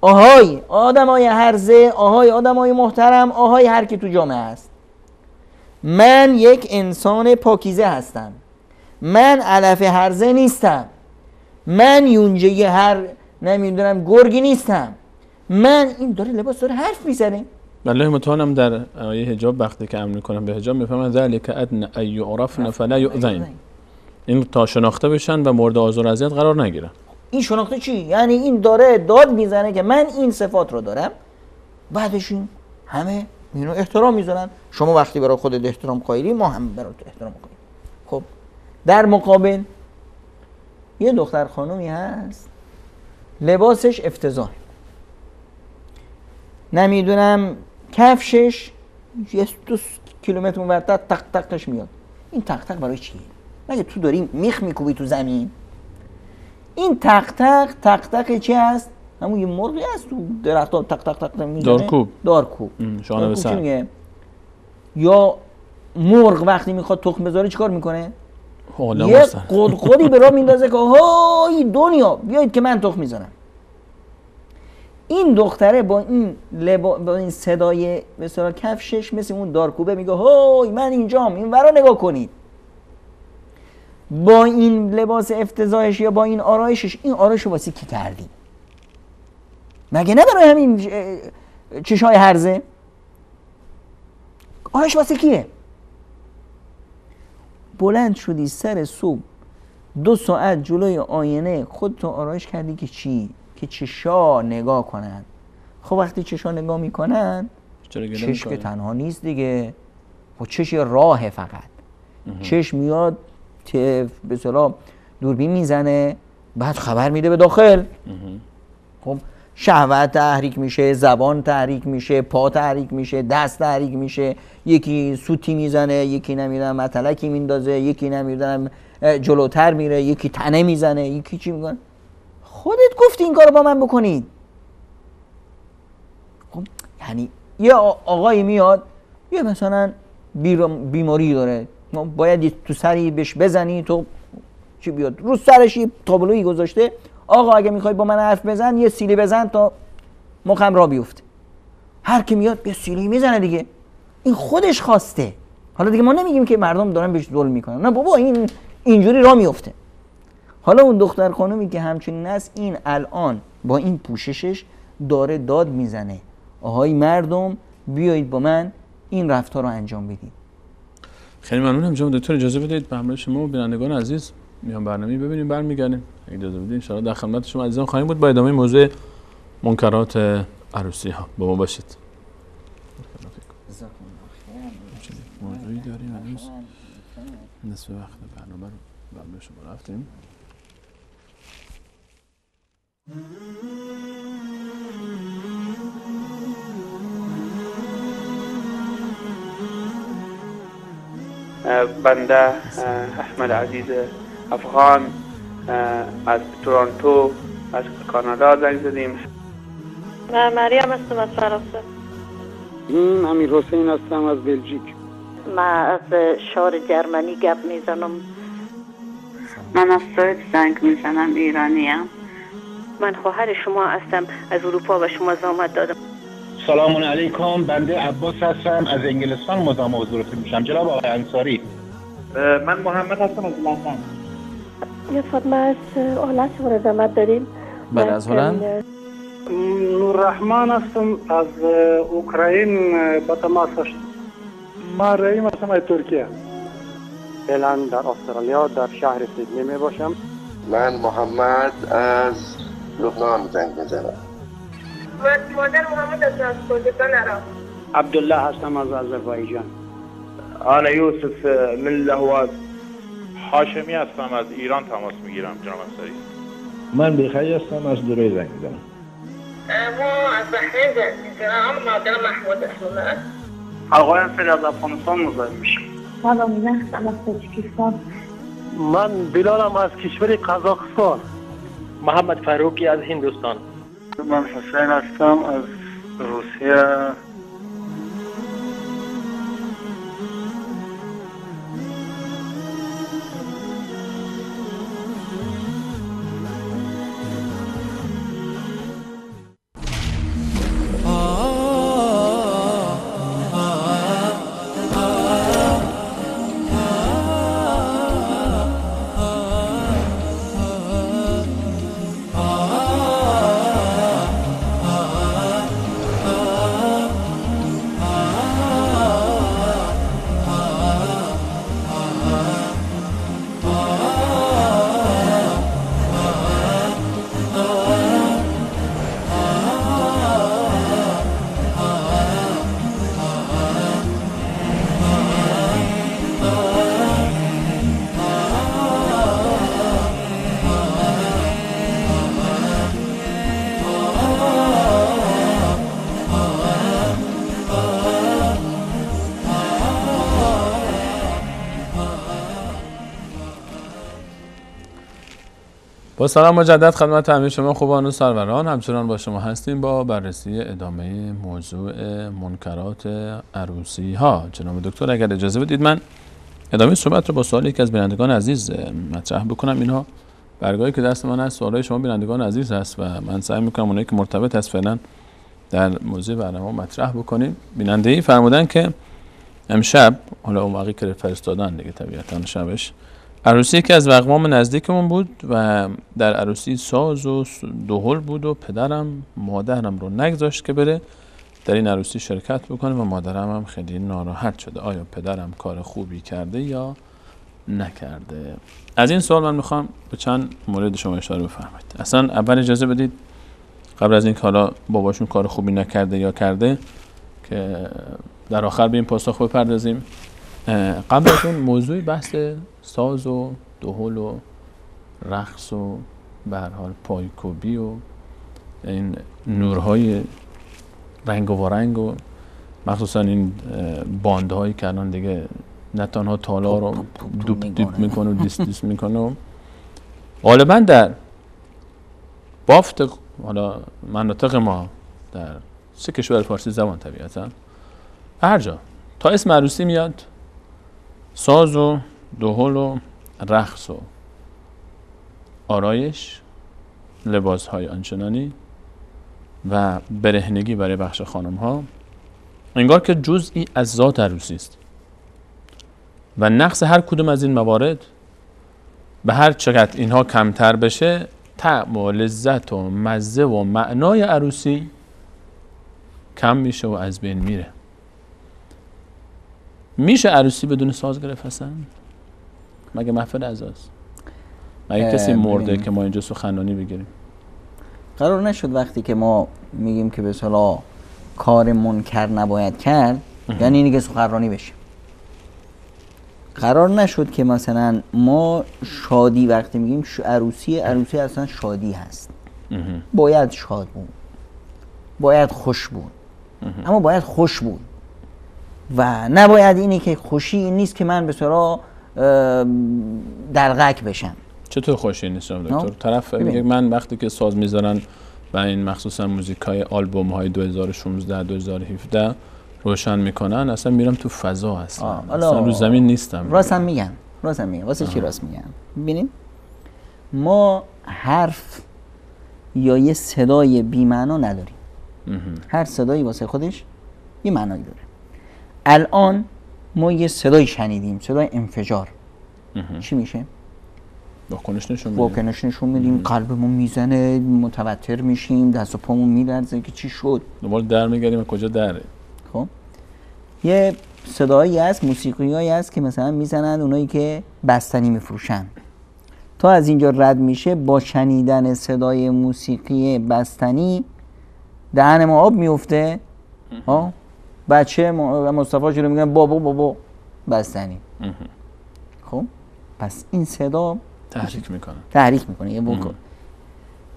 S2: آهای آدمای هرزه آهای آدمای محترم آهای هر کی تو جامعه هست. من یک انسان پاکیزه هستم. من علف هرزه نیستم. من یونجه هر نمی‌دونم گرگی نیستم. من این داره لباس داره حرف می‌زنه.
S1: الله متعالم در آیه حجاب وقتی که امر کنم به حجاب می‌فهمن ذلك ادن ای یعرفن فلا یؤذین. این تا شناخته بشن و مورد آزار و اذیت قرار نگیرن.
S2: این شناخته چی؟ یعنی این داره داد می‌زنه که من این صفات رو دارم. بعدش این همه اینو احترام می‌ذارن. شما وقتی برای خودت احترام قائلی ما هم برای تو احترام قائلیم. خب در مقابل یه دختر خانومی هست. لباسش افتضاح. نمی‌دونم کفشش یه دو کیلومتر اونورتر تق تقش میاد. این تق تق برای چیه؟ مگه تو داری میخ میکوبی تو زمین؟ این تق تق تق تق چی هست؟ همون یه مرغی هست تو درخت ها تق تق تق می‌زنه.
S1: دارکوب.
S2: دارکوب.
S1: شانه به سر.
S2: یا مرغ وقتی می‌خواد تخم بذاره چیکار می‌کنه؟
S1: حالا
S2: یه. قدقدی به راه میندازه که های دنیا بیایید که من تخم می‌زنم. این دختره با این لبا... با این صدای به اصطلاح کفشش مثل اون دارکوبه میگه های من اینجام این ورا نگاه کنید. با این لباس افتضاحش یا با این آرایشش این آرایش رو واسه کی کردی؟ مگه نه برای همین چشای هرزه؟ آرایش واسه کیه بلند شدی سر صبح دو ساعت جلوی آینه خودتو آرایش کردی که چی؟ که چشا نگاه کنن. خب وقتی چشا نگاه می‌کنن چش که؟ تنها نیست دیگه. و چش یه راهه فقط. چش میاد به دوربین می‌زنه بعد خبر میده به داخل. خب شهوت تحریک میشه زبان تحریک میشه پا تحریک میشه دست تحریک میشه. یکی سوتی می‌زنه یکی نمی‌دونم متلکی میندازه یکی نمی‌دونم جلوتر میره یکی تنه می‌زنه. یکی چی می‌کنه خودت گفتی این کارو با من بکنید. خب یعنی یه آقایی میاد یه مثلا بیماری داره. باید تو سری بهش بزنی تو چی بیاد؟ رو سرش یه تابلویی گذاشته. آقا اگه می‌خوای با من حرف بزن یه سیلی بزن تا مخم را بیفته. هر کی میاد یه سیلی می‌زنه دیگه. این خودش خواسته. حالا دیگه ما نمیگیم که مردم دارن بهش ظلم می‌کنن. نه بابا این اینجوری را میفته حالا اون دختر خانومی که همچنین است این الان با این پوششش داره داد می‌زنه. آهای مردم بیایید با من این رفتار رو انجام بدید
S1: خیلی ممنونم. جناب دکتر اجازه بدید به همراه شما و بینندگان عزیز. میان برنامه ببینیم برمیگردیم. اجازه بدید ان شاءالله در خدمت شما عزیزان خواهیم بود با ادامه موضوع منکرات عروسی ها. با ما باشید. موضوعی داریم هنوز. نصف وقت برنامه رو برنامه شما رفتیم.
S3: بنده احمد عزیز افغان از تورنتو از کانادا زنگ زدیم.
S4: من مریم هستم از فرانسه.
S5: من امیر حسین هستم از بلژیک.
S4: من از شهر جرمنی گپ می‌زنم.
S6: من از سوئد زنگ می‌زنم ایرانیم
S4: من خواهر شما هستم از اروپا و شما زامت دادم.
S7: سلام علیکم بنده عباس هستم از انگلستان مزاحم حضورتون میشم. جناب آقای انصاری.
S3: من محمد هستم از لندن.
S4: یه فاطمه از آلت شما داریم
S1: بله، از هلند؟
S5: نوررحمن هستم از اوکراین با تماس هستم. من رحیم هستم از ترکیه. فعلا در استرالیا در شهر سیدنی می باشم.
S8: من محمد از لبنان زنگ می‌زنم.
S9: مادر محمد از کردستان عراق
S5: عبدالله هستم از آذربایجان.
S3: انا یوسف من لهواز
S10: هاشمی هستم از ایران تماس می‌گیرم جناب انصاری
S7: من بیخی هستم از دوره زنگ می‌زنم.
S9: ما از بحرین زنگ می‌زنم مادرم محمود اسم الله
S3: آقای انصاری از افغانستان مزاحم میشم.
S4: سلام هستم از تاجیکستان.
S5: من بلالم از کشور قزاقستان.
S7: محمد فاروقی از هندوستان.
S3: من حسین هستم از روسیه.
S1: با سلام مجدد خدمت همه شما خوبان و سروران. همچنان با شما هستیم با بررسی ادامه موضوع منکرات عروسی ها جناب دکتر اگر اجازه بدید من ادامه صحبت رو با سوال یکی از بینندگان عزیز مطرح بکنم. اینها برگاهی که دست من هست سوالای شما بینندگان عزیز هست و من سعی می‌کنم اونایی که مرتبط هست فعلا در موضوع برنامه مطرح بکنیم. بیننده ای فرمودن که امشب حالا اون واقعی که فرستادن دیگه طبیعتا شبش عروسی که از وقوام نزدیکمون بود و در عروسی ساز و دهل بود و پدرم مادرم رو نگذاشت که بره در این عروسی شرکت بکنه و مادرم هم خیلی ناراحت شده. آیا پدرم کار خوبی کرده یا نکرده؟ از این سوال من می‌خوام به چند مورد شما اشاره بفرمایید. اصلا اول اجازه بدید قبل از اینکه حالا باباشون کار خوبی نکرده یا کرده که در آخر به این پاسخ بپردازیم. قبل از اون موضوع بحث ساز و دهل و رقص و به حال پایکوبی و این نورهای رنگ و رنگ و مخصوصا این باندهایی که الان دیگه نه تنها تالا رو دوب دوب می‌کنه. و دیست دیست می‌کنه غالبا در بافت حالا مناطق ما در سه کشور فارسی زبان طبیعتا هر جا. تا اسم عروسی میاد ساز و دهل و رقص و آرایش لباس های آنچنانی و برهنگی برای بخش خانم ها انگار که جزئی از ذات عروسی است. و نقص هر کدوم از این موارد به هر چقدر اینها کمتر بشه طعم و لذت و مزه و معنای عروسی کم میشه و از بین میره. میشه عروسی بدون ساز گرفت مگه محفل عزاست مگه کسی مرده که ما اینجا سخنرانی بگیریم؟
S2: قرار نشد وقتی که ما میگیم که به صلاح کار منکر نباید کرد یعنی اینی که سخنرانی بشه. قرار نشد که مثلا ما شادی وقتی میگیم عروسی عروسی اصلا شادی هست. باید شاد بود. باید خوش بود. اما باید خوش بود. و نباید اینی که خوشی این نیست که من به صلاح دلغک بشم
S1: چطور خوشی نیست دکتر؟ طرف میگه من وقتی که ساز می‌ذارن و این مخصوصا موزیک های آلبوم های 2016 2017 روشن می‌کنن اصلا میرم تو فضا اصلا. اصلا رو زمین نیستم.
S2: راست هم میگن راست هم میگن واسه چی راست میگن؟ ببینیم. ما حرف یا یه صدای بی‌معنا نداریم. هر صدایی واسه خودش یه معنایی داره. الان ما یه صدای شنیدیم صدای انفجار. چی میشه؟
S1: واکنش نشون میدیم
S2: واکنش نشون میدیم قلبمون می‌زنه متوتر میشیم دست و پامون میلرزه که چی شد.
S1: دوباره در میگردیم کجا دره.
S2: خب. یه صدایی هست موسیقی هست که مثلا می‌زنن اونایی که بستنی میفروشن. تا از اینجا رد میشه با شنیدن صدای موسیقی بستنی دهن ما آب میفته. ها بچه مصطفی شروع میگن بابا بابا بستنی. خب؟ پس این صدا
S1: تحریک می‌کنه.
S2: تحریک می‌کنه یه بکن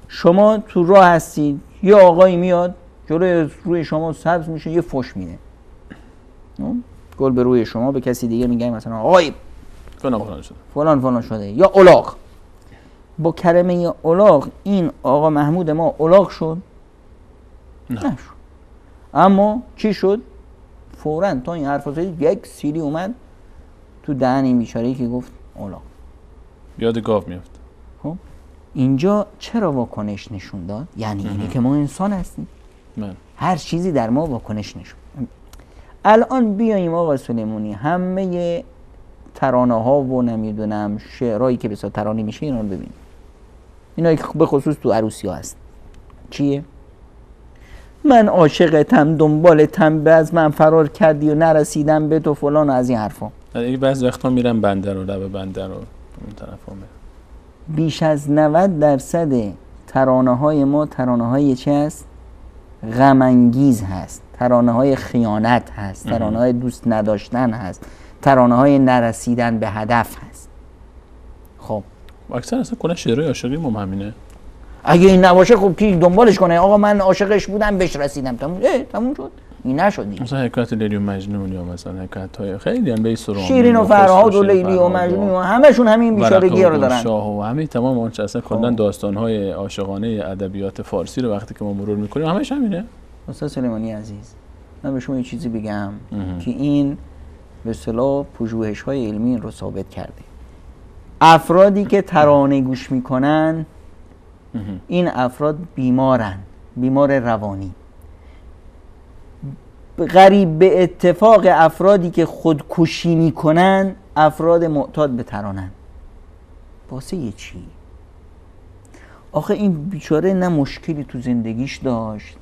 S2: شما تو راه هستید یه آقایی میاد جلوی روی شما سبز میشه یه فش میده. گل به روی شما به کسی دیگه میگه مثلا آقای
S1: فلان فلان شده.
S2: فلان فلان شده یا اولاغ با کلمه اولاغ این آقا محمود ما اولاغ شد؟
S1: نه.
S2: نشد. اما چی شد؟ فورا تا این حرف یک سیلی اومد تو دهن این بیچاره که گفت اولاغ
S1: یاد گاو میفت
S2: خب؟ اینجا چرا واکنش نشون داد؟ یعنی اینه که ما انسان هستیم.
S1: من.
S2: هر چیزی در ما واکنش نشون الان بیاییم آقا سلیمونی همه ترانه ها و نمی‌دونم شعرهایی که بسیار ترانه میشه اینا رو ببینیم. اینا که به خصوص تو عروسی ها هست. چیه؟ من عاشقتم دنبالتم به از من فرار کردی و نرسیدم به تو فلان از این حرفا.
S1: این بعض وقتا میرم بنده رو لب بنده رو اون طرف
S2: بیش از 90 درصد ترانه های ما ترانه های چه هست؟ غم هست. ترانه های خیانت هست. ترانه های دوست نداشتن هست. ترانه های نرسیدن به هدف هست. خب.
S1: اکثر اصلا کنه شعرهای عاشقی ما همینه.
S2: اگه این نباشه خب کی دنبالش کنه؟ آقا من عاشقش بودم بهش رسیدم. تموم اه تموم شد. این نشد دیگه.
S1: مثلا حکایت لیلی و مجنون یا مثلا حکایت های خیلی هم به سرام
S2: شیرین و فرهاد و لیلی و مجنون و همشون همین بیچارگی رو دارن.
S1: شاه و همه تمام آنچه اصلا کلا داستان های عاشقانه ادبیات فارسی رو وقتی که ما مرور می‌کنیم همش همینه.
S2: استاد سلیمانی عزیز من به شما یه چیزی بگم که این به اصطلاح پژوهش های علمی رو ثابت کرده. افرادی که ترانه گوش می‌کنن این افراد بیمارن بیمار روانی. غریب به اتفاق افرادی که خودکشی می‌کنن افراد معتاد به ترانن. واسه یه چی؟ آخه این بیچاره نه مشکلی تو زندگیش داشت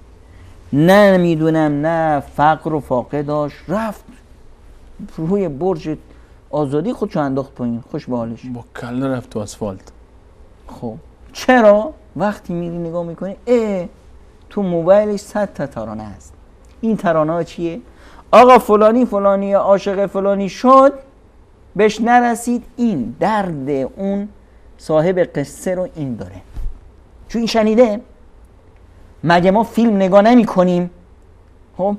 S2: نه می‌دونم نه فقر و فاقه داشت رفت روی برج آزادی خودشو انداخت پایین خوش به حالش.
S1: با کله رفت تو اسفالت
S2: خب. چرا؟ وقتی میری نگاه می‌کنی اه تو موبایلش صد تا ترانه هست. این ترانه ها چیه؟ آقا فلانی فلانی عاشق فلانی شد بهش نرسید این درد اون صاحب قصه رو این داره. چون این شنیده؟ مگه ما فیلم نگاه نمی کنیم؟ خب؟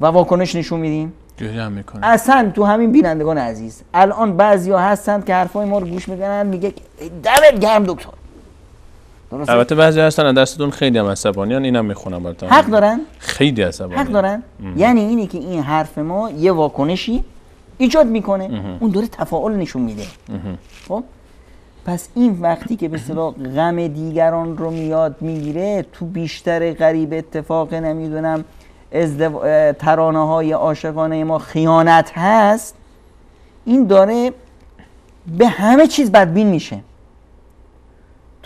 S2: و واکنش نشون میدیم؟ اصلا تو همین بینندگان عزیز الان بعضیا هستند که حرفای ما رو گوش می‌کنن میگه دمت گرم دکتر؟
S1: البته بعضی هستن دستتون خیلی هم عصبانیان اینم می‌خونم براتون.
S2: حق دارن؟
S1: خیلی عصبانی.
S2: حق دارن؟ یعنی اینی که این حرف ما یه واکنشی ایجاد می‌کنه اون داره تفاعل نشون میده. خب؟ پس این وقتی که به اصطلاح غم دیگران رو میاد می‌گیره تو بیشتر غریب اتفاق نمی‌دونم ازدو... ترانه های عاشقانه ما خیانت هست این داره به همه چیز بدبین میشه.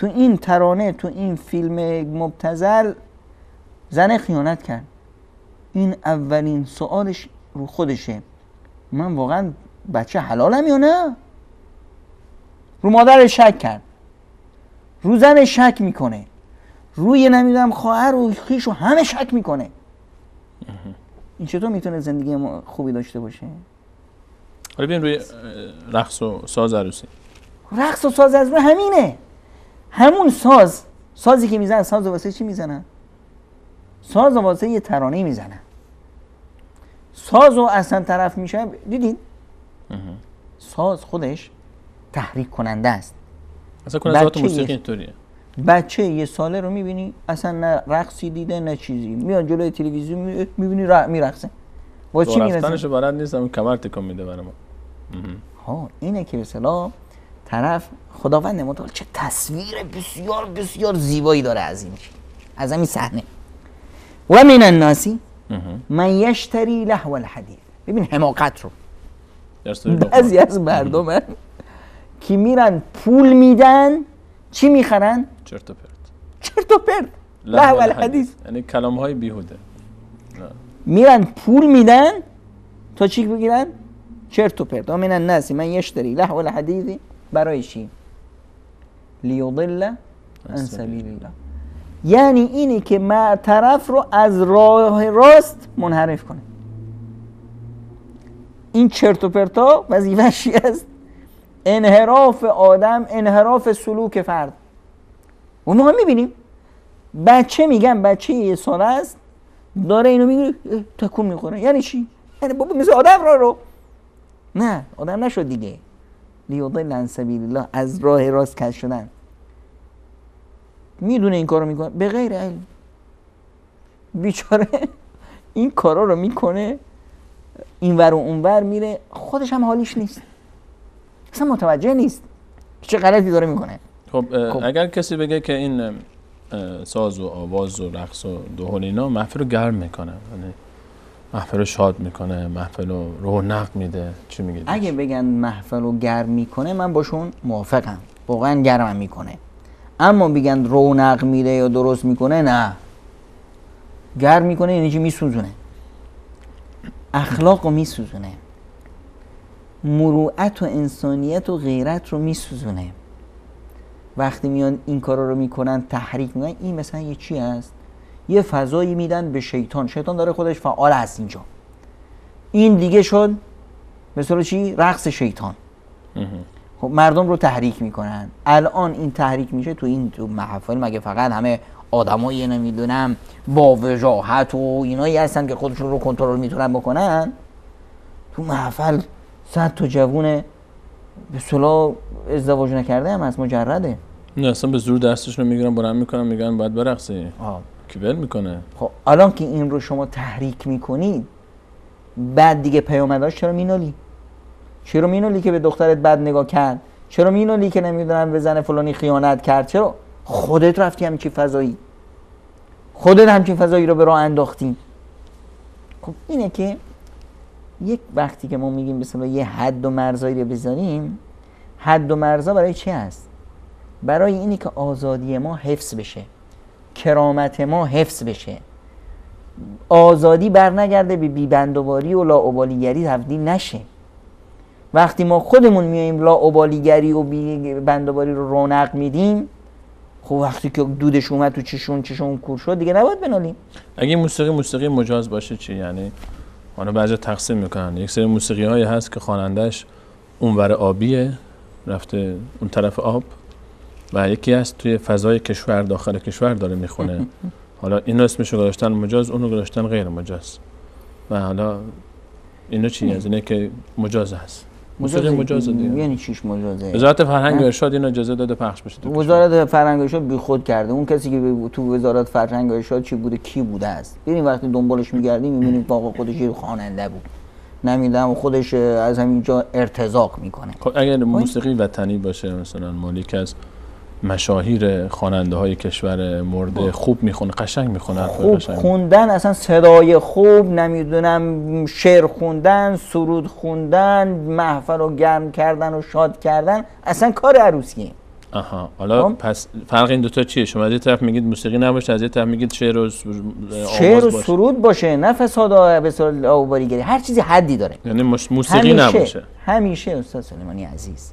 S2: تو این ترانه تو این فیلم مبتزل زن خیانت کرد. این اولین سوالش رو خودشه. من واقعا بچه حلالم یا نه؟ رو مادر شک کرد. رو زن شک می‌کنه. روی نمی‌دونم خواهر و خیش و همه شک می‌کنه. این چطور می‌تونه زندگی ما خوبی داشته باشه؟
S1: حالا روی رقص و ساز عروسی.
S2: رقص و ساز عروسی همینه. همون ساز سازی که می‌زنن ساز واسه چی می‌زنن ساز واسه یه ترانه می‌زنن ساز و اصلا طرف میشه دیدین؟ ساز خودش تحریک کننده است.
S1: اصلا کننده موسیقی اینطوریه.
S2: بچه یه ساله رو می‌بینی اصلا نه رقصی دیده نه چیزی. میاد جلوی تلویزیون می‌بینی ر... میرقصه.
S1: با چی میرقصه؟ بلد نیستم کمر تکون میده برای ما.
S2: ها اینه که به طرف خداوند متعال چه تصویر بسیار بسیار زیبایی داره از این از همین صحنه. و من الناسی من یشتری لهو الحدیث. ببین حماقت رو. بعضی از مردم که میرن پول میدن چی می‌خرن؟
S1: چرت و پرت.
S2: چرت و پرت. لهو الحدیث.
S1: یعنی کلام های بیهوده
S2: میرن پول میدن تا چی بگیرن؟ چرت و پرت. و من الناس من یشتری لهو الحدیث. برای چی؟ لیضل عن سبیل الله. یعنی اینی که ما طرف رو از راه راست منحرف کنه این چرت و پرتا وظیفه‌ش است؟ انحراف آدم انحراف سلوک فرد. اون موقع می‌بینیم. بچه میگن بچه یه ساله است داره اینو میگه تکون می‌خوره. یعنی چی؟ یعنی بابا مثل آدم را رو. نه آدم نشد دیگه. لیضل عن سبیل الله از راه راست کش شدن. می‌دونه این کارو می‌کنه؟ به غیر علم. بیچاره این کارا رو می‌کنه این ور و اون ور میره خودش هم حالیش نیست. اصلا متوجه نیست چه غلطی داره می‌کنه.
S1: خب, خب. اگر کسی بگه که این ساز و آواز و رقص و دهل اینا محفل رو گرم می‌کنه. یعنی محفل رو شاد می‌کنه محفل رو رونق میده. چی میگه
S2: اگه بگن محفل رو گرم می‌کنه من باشون موافقم. واقعا گرمم می‌کنه. اما بگن رونق میده یا درست می‌کنه نه. گرم می‌کنه یعنی چی؟ میسوزونه. اخلاق رو میسوزونه. مروعت و انسانیت و غیرت رو میسوزونه. وقتی میان این کارا رو می‌کنن تحریک می‌کنن این مثلا یه چی هست؟ یه فضایی میدن به شیطان. شیطان داره خودش فعال هست اینجا. این دیگه شد. مثلا چی؟ رقص شیطان. خب مردم رو تحریک می‌کنن. الان این تحریک میشه تو این تو محفل. مگه فقط همه آدمای نمی‌دونم؟ با وجاهت و اینایی هستن که خودشون رو کنترل می‌تونن بکنن. تو محفل صد تا جوون به صلاح ازدواج نکرده هم از مجرده.
S1: نه اصلا به زور دستشون رو می‌گیرن بلند می‌کنن میگن باید برقصی
S2: آه.
S1: کی ول می‌کنه.
S2: خب الان که این رو شما تحریک می‌کنید بعد دیگه پیامداش چرا مینالی؟ چرا مینالی که به دخترت بد نگاه کرد؟ چرا مینالی که نمی‌دونم به زن فلانی خیانت کرد؟ چرا؟ خودت رفتی همچین فضایی. خودت همچین فضایی رو به راه انداختی. خب اینه که یک وقتی که ما میگیم مثلا یه حد و مرزایی رو بذاریم حد و مرزا برای چی هست؟ برای اینی که آزادی ما حفظ بشه. کرامت ما حفظ بشه. آزادی برنگرده به بیبندواری و لاعبالیگری تبدیل نشه. وقتی ما خودمون میایم لاعبالیگری و بیبندواری رو رونق میدیم خب وقتی که دودش اومد تو چشون چشون کور شد دیگه نباید بنالیم.
S1: اگه موسیقی موسیقی مجاز باشه چی؟ یعنی حالا بعضی تقسیم می‌کنن. یک سری موسیقی هایی هست که خوانندش اونور آبیه رفته اون طرف آب. و یکی هست توی فضای کشور داخل کشور داره می‌خونه. حالا اینو اسمشو گذاشتن مجاز اونو گذاشتن غیر مجاز. و حالا اینو چی؟ از اینه که مجاز هست. مجاز دیگه.
S2: یعنی چیش مجازه؟
S1: وزارت فرهنگ و ارشاد اینو اجازه داده پخش بشه.
S2: وزارت فرهنگ و ارشاد بی خود کرده. اون کسی که تو وزارت فرهنگ و ارشاد چی بوده؟ کی بوده است ببین وقتی دنبالش میگردیم می‌بینیم واقعا خودش یه خواننده بود. نمی‌دونم خودش از همینجا ارتزاق می‌کنه.
S1: خب اگر موسیقی وطنی باشه مثلا مالیک از مشاهیر خواننده های کشور مورد خوب می‌خونه قشنگ می‌خونه
S2: خوب خوندن اصلا صدای خوب نمی‌دونم شعر خوندن سرود خوندن محفل رو گرم کردن و شاد کردن اصلا کار عروسیه.
S1: آها حالا پس فرق این دوتا چیه؟ شما از یه طرف میگید موسیقی نباشه از یه طرف میگید شعر و
S2: شعر و سرود باشه نه فساد به آوباریگری هر چیزی حدی داره.
S1: یعنی موسیقی
S2: همیشه
S1: نباشه.
S2: همیشه استاد سلیمانی عزیز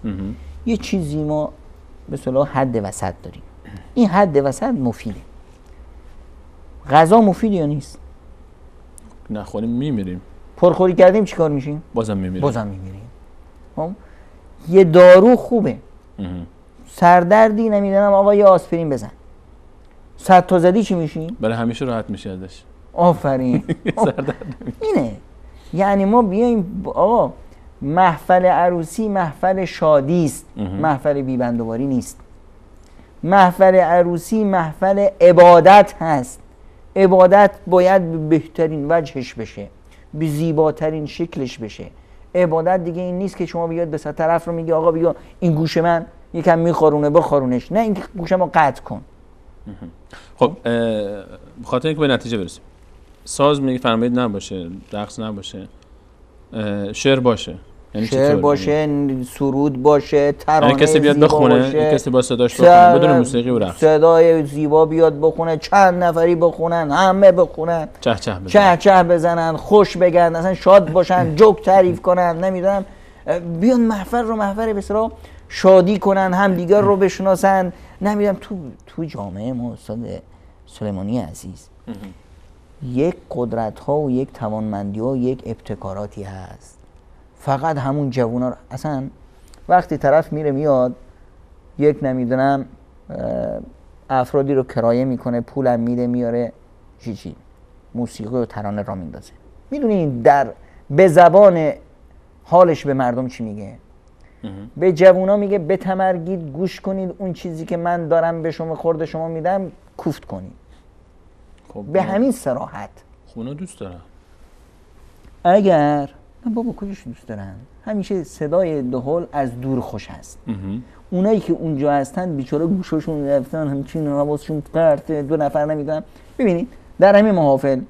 S2: یه چیزی ما به صلاح حد وسط داریم. این حد وسط مفیده. غذا مفید یا نیست؟
S1: نخوریم میمیریم.
S2: پرخوری کردیم چیکار میشیم؟
S1: بازم میمیریم.
S2: بازم میمیریم. خب؟ یه دارو خوبه. سردردی نمی‌دونم آقا یه آسپرین بزن. صد تا زدی چی میشی؟
S1: برای همیشه راحت میشه ازش.
S2: آفرین. [LAUGHS] اینه. یعنی ما بیایم آقا محفل عروسی محفل شادی است. محفل بیبندواری نیست. محفل عروسی محفل عبادت هست. عبادت باید به بهترین وجهش بشه. به زیباترین شکلش بشه. عبادت دیگه این نیست که شما بیاد به طرف رو میگی آقا بیا این گوش من یکم میخورونه بخورونش. نه این گوش ما قطع کن.
S1: خب بخاطر اینکه به نتیجه برسیم. ساز میگه فرمایید نباشه رقص نباشه. شعر باشه.
S2: یعنی شعر باشه سرود باشه ترانه
S1: یعنی کسی بیاد بخونه
S2: باشه.
S1: کسی با صداش بخونه بدون موسیقی و رقص.
S2: صدای زیبا بیاد بخونه چند نفری بخونن همه بخونن.
S1: چه چه بزنن.
S2: چه چه بزنن خوش بگن اصلا شاد باشن [LAUGHS] جوک تعریف کنن نمی‌دونم. بیان محفل رو محفل به شادی کنن هم دیگر رو بشناسن. نمی‌دونم تو تو جامعه ما استاد سلیمانی عزیز یک قدرت ها و یک توانمندی ها و یک ابتکاراتی هست. فقط همون جوونا رو اصلا وقتی طرف میره میاد یک نمی‌دونم افرادی رو کرایه می‌کنه پولم میده میاره چی چی موسیقی و ترانه را میندازه. می‌دونی در به زبان حالش به مردم چی میگه؟ به جوونا میگه بتمرگید گوش کنید اون چیزی که من دارم به شما خورده شما میدم کوفت کنید.
S1: خب
S2: به همین سراحت.
S1: خونا دوست دارن
S2: اگر من بابا کجاش دوست دارن؟ همیشه صدای دهل از دور خوش هست. اونایی که اونجا هستن بیچاره گوشاشون رفتن همچین حواسشون پرته دو نفر نمی‌دونم ببینید در همین محافل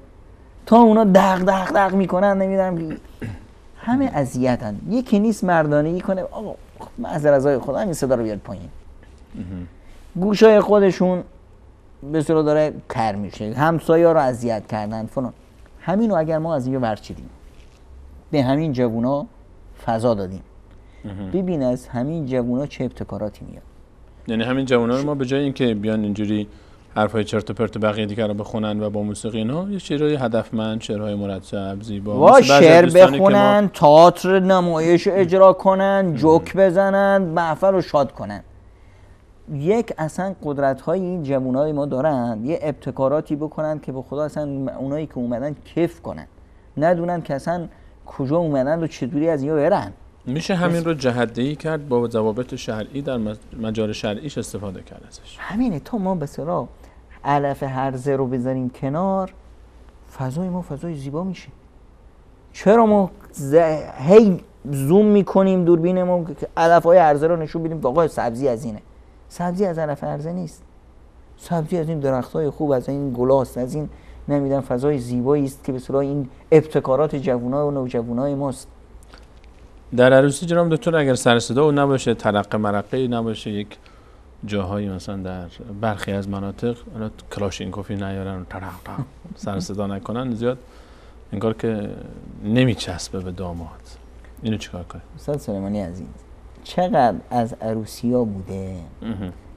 S2: تا اونا دق دق دق می‌کنن نمی‌دونم همه اذیتن. یکی نیست مردانگی کنه آقا معذر از خدا همین صدا رو بیاد پایین. گوشای خودشون به صورت داره کر میشه. همسایه رو اذیت کردن فلان. همینو اگر ما از اینجا ورچیدیم. به همین جوونا فضا دادیم. ببین از همین جوونا چه ابتکاراتی میاد.
S1: یعنی همین جوونا رو ما به جای اینکه بیان اینجوری حرفای چرت و پرت بقیه دیگه رو بخونن و با موسیقی اینا یه شعرهای هدفمند شعرهای مرتب زیبا
S2: وا شعر بخونن ما... تئاتر نمایش اجرا کنن جوک بزنن محفل رو شاد کنن. یک اصلا قدرت های این جوان های ما دارن یه ابتکاراتی بکنن که به خدا اصلا اونایی که اومدن کف کنن. ندونن که اصلا کجا اومدن و چطوری از اینو برن.
S1: میشه همین رو جهدهی کرد با ضوابط شرعی در مجال شرعیش استفاده کرد ازش.
S2: همینه تا ما به سرا علف هرزه رو بذاریم کنار فضای ما فضای زیبا میشه. چرا ما هی زوم می‌کنیم دوربین ما که علف های هرزه رو نشون بدیم آقا سبزی از اینه. سبزی از علف هرزه نیست. سبزی از این درخت های خوب از این گلاست از این نمیدن فضای زیبایی است که به این ابتکارات جوانای و نوجوانای ماست.
S1: در عروسی جناب دکتر اگر سرصدا و نباشه ترقه مرقه نباشه یک جاهایی مثلا در برخی از مناطق کلاشینکوفی نیارن ترق سر صدا نکنن زیاد انگار که نمیچسبه به داماد. اینو چیکار کنه
S2: استاد سلیمانی عزیز. چقدر از عروسی ها بوده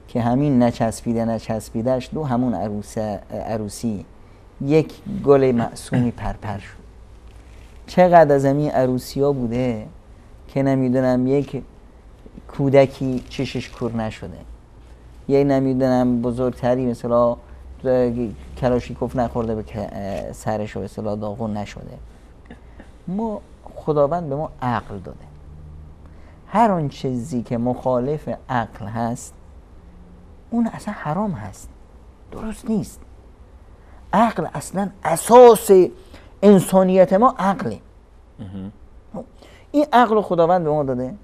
S2: که همین نچسبیده نچسبیدهش دو همون عروس عروسی. یک گل معصومی پرپر شد. چقدر از همین عروسی ها بوده که نمی‌دونم یک کودکی چشش کور نشده. یه نمی‌دونم بزرگتری مثلا کلاشیکوف نخورده به سرش و مثلا داغون نشده. ما خداوند به ما عقل داده. هر آن چیزی که مخالف عقل هست اون اصلا حرام هست. درست نیست. عقل اصلا اساس انسانیت ما عقله. این عقل خداوند به ما داده.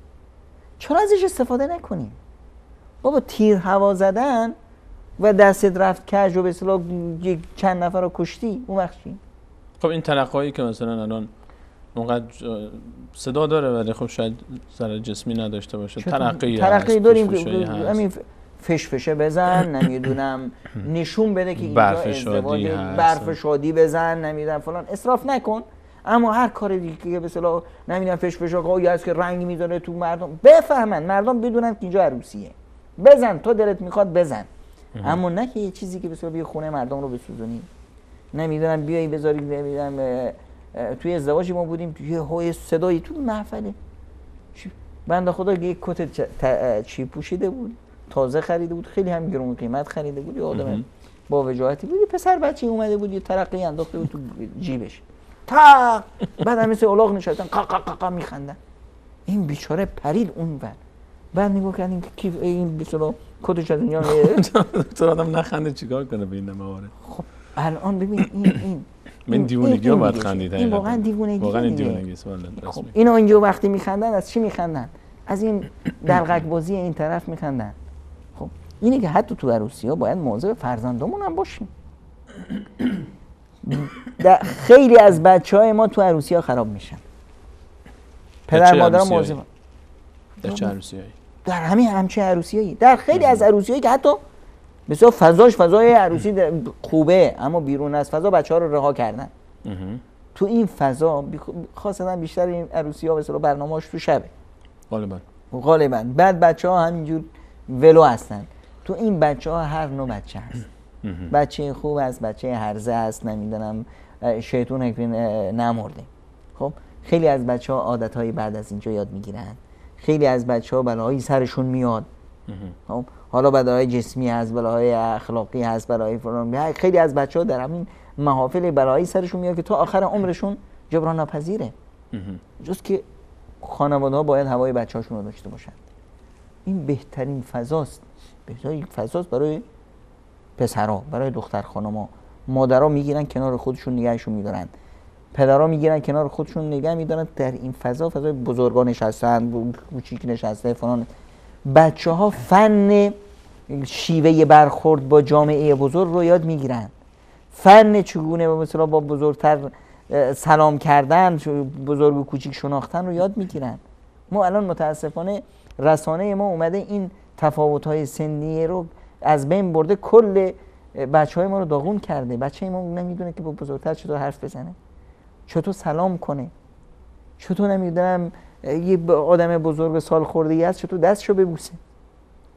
S2: چرا ازش استفاده نکنیم؟ بابا تیر هوا زدن و دستت رفت کج و به چند نفر رو کشتی. اون وقت
S1: خب این تلقایی که مثلا الان اونقدر صدا داره ولی خب شاید سر جسمی نداشته باشه. ترقی
S2: ترقی داریم همین فش فشه بزن [COUGHS] نمی‌دونم نشون بده که اینجا ازدواج برف شادی بزن نمی‌دونم فلان. اصراف نکن. اما هر کار دیگه که به اصطلاح نمی‌دونم فش فش آقایی هست که رنگ می‌ذاره تو مردم بفهمن مردم بدونن که اینجا عروسیه. بزن تو دلت می‌خواد بزن. اما نه که یه چیزی که بسیار بیا خونه مردم رو بسوزونی. نمی‌دونم بیایی بذاری نمی‌دونم توی ازدواجی ما بودیم توی های صدایی تو محفله بنده خدا یک کت چی پوشیده بود تازه خریده بود خیلی هم گرون قیمت خریده بود یه آدم با وجاهتی بود. پسر بچه اومده بود یه ترقی انداخته بود تو جیبش. تا! بعد هم مثل اولاغ نشستن قا قا قا, قا میخندن. این بیچاره پرید اون بر بعد نگاه کردیم که کیف این بیسلو کتش از اینجا
S1: دکتر آدم نخنده چیکار کنه به این موارد؟
S2: خب الان ببین این این
S1: من دیوونگی ها باید خندید
S2: این واقعا دیوونگی
S1: واقعا این دیوونگی
S2: خب. اینو اینجا وقتی میخندن از چی میخندن؟ از این دلغک بازی این طرف میخندن. خب اینه که حتی تو عروسی ها باید مواظب فرزندمون هم باشیم. [CLEARS THROAT] خیلی از بچه های ما تو عروسی ها خراب میشن. پدر مادر مواظب
S1: در چه عروسی هایی؟
S2: در همین همچه عروسی هایی در خیلی از عروسی هایی که حتی بسیار فضاش فضای عروسی خوبه اما بیرون از فضا بچه ها رو رها کردن. تو این فضا خاصتا بیشتر این عروسی ها برنامه برنامه‌اش تو شبه.
S1: غالبا.
S2: غالبا. بعد بچه ها همینجور ولو هستن. تو این بچه ها هر نوع بچه هست. بچه خوب است بچه هرزه است نمی‌دونم شیطون نمرده. خب خیلی از بچه ها عادت بعد از اینجا یاد می‌گیرن. خیلی از بچه ها بلاهای سرشون میاد. خب حالا بلاهای جسمی هست بلاهای اخلاقی هست بلاهای فران خیلی از بچه ها در همین محافل بلاهای سرشون میاد که تا آخر عمرشون جبران ناپذیره. جز که خانواده ها باید هوای بچه هاشون رو داشته باشند این بهترین فضاست. بهترین فضاست برای پسرها برای دختر خانما مادرها می‌گیرن کنار خودشون نگهشون میدارن. پدرها می‌گیرن کنار خودشون نگه میدارن. در این فضا فضای بزرگا نشستن کوچیک نشسته فلان. بچه ها فن شیوه برخورد با جامعه بزرگ رو یاد می‌گیرن. فن چگونه مثلا با بزرگتر سلام کردن بزرگ و کوچیک شناختن رو یاد می‌گیرن. ما الان متاسفانه رسانه ما اومده این تفاوت های سنی رو از بین برده کل بچه های ما رو داغون کرده. بچه ما نمی‌دونه که با بزرگتر چطور حرف بزنه. چطور سلام کنه. چطور نمی‌دونم یه آدم بزرگ سال خورده ای هست چطور دستشو ببوسه.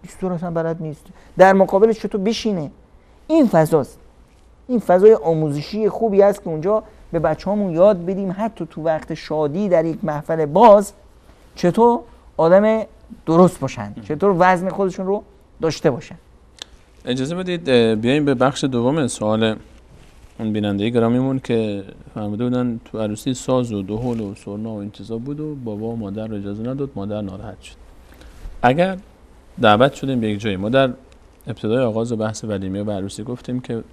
S2: هیچ اصلا بلد نیست. در مقابلش چطور بشینه. این فضاست. این فضای آموزشی خوبی است که اونجا به بچه همون یاد بدیم. حتی تو وقت شادی در یک محفل باز چطور آدم درست باشن؟ چطور وزن خودشون رو داشته باشن؟
S1: اجازه بدید بیایم به بخش دوم سوال اون بیننده گرامیمون که فرموده بودن تو عروسی ساز و دهل و سرنا و چیزا بود و بابا و مادر رو اجازه نداد مادر ناراحت شد. اگر دعوت شدیم به یک جایی ما در ابتدای آغاز بحث ولیمه و عروسی گفتیم که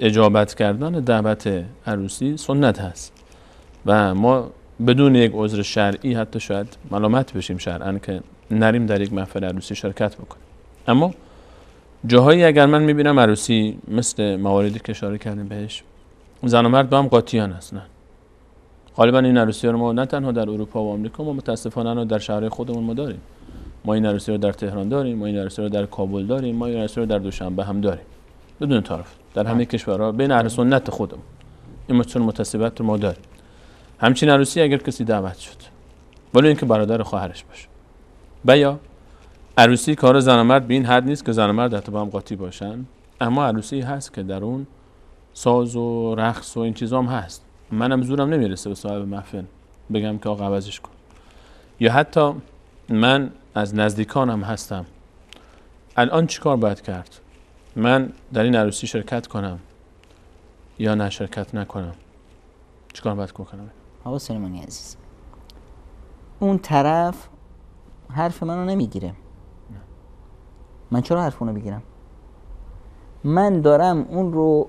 S1: اجابت کردن دعوت عروسی سنت هست و ما بدون یک عذر شرعی حتی شاید ملامت بشیم شرعا که نریم در یک محفل عروسی شرکت بکنیم. اما جاهایی اگر من می‌بینم عروسی مثل مواردی که اشاره کردیم بهش زن و مرد با هم قاطیان هستن. غالبا این عروسی رو ما نه تنها در اروپا و آمریکا ما متاسفانه رو در شهرهای خودمون ما داریم. ما این عروسی رو در تهران داریم ما این عروسی رو در کابل داریم ما این عروسی رو در دوشنبه هم داریم. بدون تعارف. در همه کشورها بین اهل سنت خودمون. این متون متسبت رو ما داریم. همچین عروسی اگر کسی دعوت شد ولی اینکه برادر خواهرش باشه. و یا عروسی کار زن و مرد به این حد نیست که زن و مرد حتی با هم قاطی باشن. اما عروسی هست که در اون ساز و رقص و این چیزا هم هست. منم زورم نمی‌رسه به صاحب محفل بگم که آقا عوضش کن. یا حتی من از نزدیکانم هستم. الان چیکار باید کرد؟ من در این عروسی شرکت کنم یا نه شرکت نکنم؟ چیکار باید کنم
S2: آقا سلیمانی عزیز اون طرف حرف منو نمی‌گیره. من چرا حرف اونو بگیرم من دارم اون رو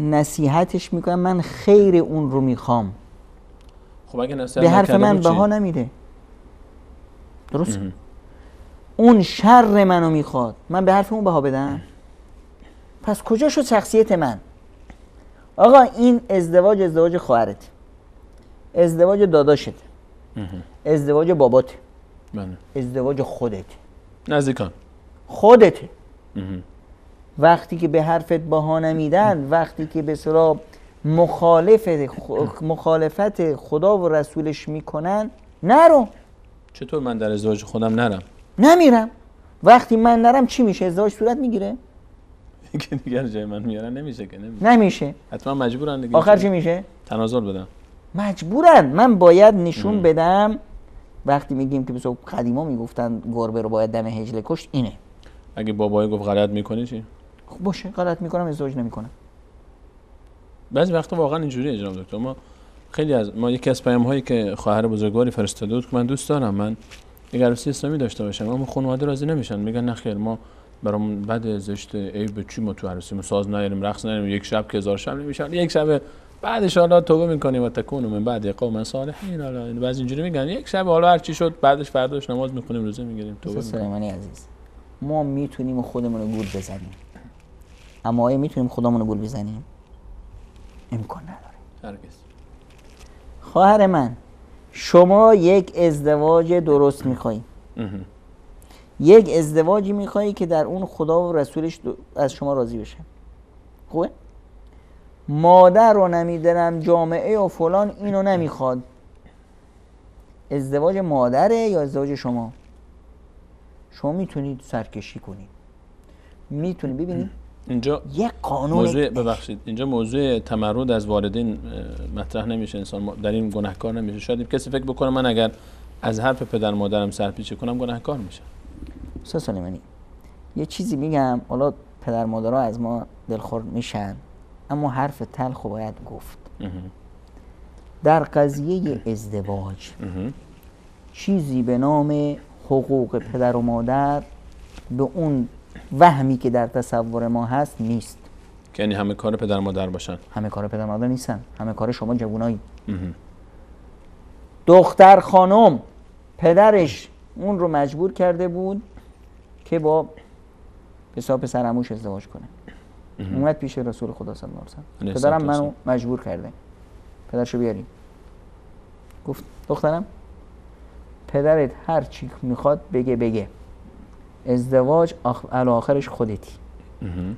S2: نصیحتش می‌کنم من خیر اون رو می‌خوام.
S1: خب اگه نصیحت
S2: به حرف من؟ بها نمیده. درست؟ اون شر منو می‌خواد. من به حرف اون بها بدم؟ پس کجا شد شخصیت من؟ آقا این ازدواج ازدواج خواهرت. ازدواج داداشت. ازدواج بابات.
S1: بله.
S2: ازدواج خودت.
S1: نزدیکان.
S2: خودته. وقتی که به حرفت بها نمیدن وقتی که به صلاح مخالفت مخالفت خدا و رسولش می‌کنن نرو.
S1: چطور من در ازدواج خودم نرم؟
S2: نمیرم. وقتی من نرم چی میشه؟ ازدواج صورت می‌گیره؟ [LAUGHS]
S1: که دیگر جای من میارن نمیشه که نمیشه.
S2: نمیشه.
S1: حتما مجبورن دیگه.
S2: آخر چی میشه؟
S1: تنازل بدم
S2: مجبورن. من باید نشون بدم. وقتی میگیم که بسو قدیما می‌گفتن گربه رو باید دم هجله کشت اینه.
S1: اگه بابای گفت غلط می‌کنی چی؟
S2: خب باشه غلط می‌کنم ازدواج نمی‌کنم.
S1: بعضی وقتا واقعا اینجوریه جناب دکتر. ما خیلی از ما یکی از پیام هایی که خواهر بزرگواری فرستاده بود که من دوست دارم من یک عروسی اسلامی داشته باشم اما خانواده راضی نمیشن. میگن نه خیر ما برامون بد زشت عیب به چی ما تو عروسی ساز نیاریم رقص نیاریم یک شب که هزار شب نمیشن. یک شب بعدش حالا توبه می‌کنیم و تکون من بعد قوم صالحین. حالا بعضی اینجوری میگن یک شب حالا هر چی شد بعدش فرداش نماز می‌خونیم روزه می‌گیریم توبه می‌کنیم.
S2: عزیز. ما می‌تونیم خودمون رو گول بزنیم. اما آیا می‌تونیم خودمون رو گول بزنیم؟ امکان نداره.
S1: هرگز.
S2: خواهر من شما یک ازدواج درست میخوایی
S1: مهم.
S2: یک ازدواجی میخوایی که در اون خدا و رسولش از شما راضی بشه. خوبه؟ مادر رو نمی‌دونم جامعه و فلان اینو نمی‌خواد. ازدواج مادره یا ازدواج شما؟ شما می‌تونید سرکشی کنید. می‌تونید ببینید
S1: اینجا
S2: یک قانون
S1: موضوع ببخشید. اینجا موضوع تمرد از والدین مطرح نمیشه. انسان در این گناهکار نمیشه. شاید کسی فکر بکنه من اگر از حرف پدر مادرم سرپیچی کنم گناهکار میشه
S2: استاد سلیمانی یه چیزی میگم. حالا پدر مادرها از ما دلخور میشن اما حرف تلخ باید گفت. در قضیه ازدواج چیزی به نام حقوق پدر و مادر به اون وهمی که در تصور ما هست نیست.
S1: که یعنی همه کار پدر مادر باشن.
S2: همه کار پدر مادر نیستن. همه کار شما جوونایی.
S1: مهم.
S2: دختر خانم پدرش اون رو مجبور کرده بود که با حساب پسر عموش ازدواج کنه. اومد پیش رسول خدا صلی الله علیه و پدرم منو مجبور کرده. پدرشو بیاریم. گفت دخترم؟ پدرت هر چی می‌خواد بگه بگه. ازدواج آخ... آخرش خودتی.
S1: مهم.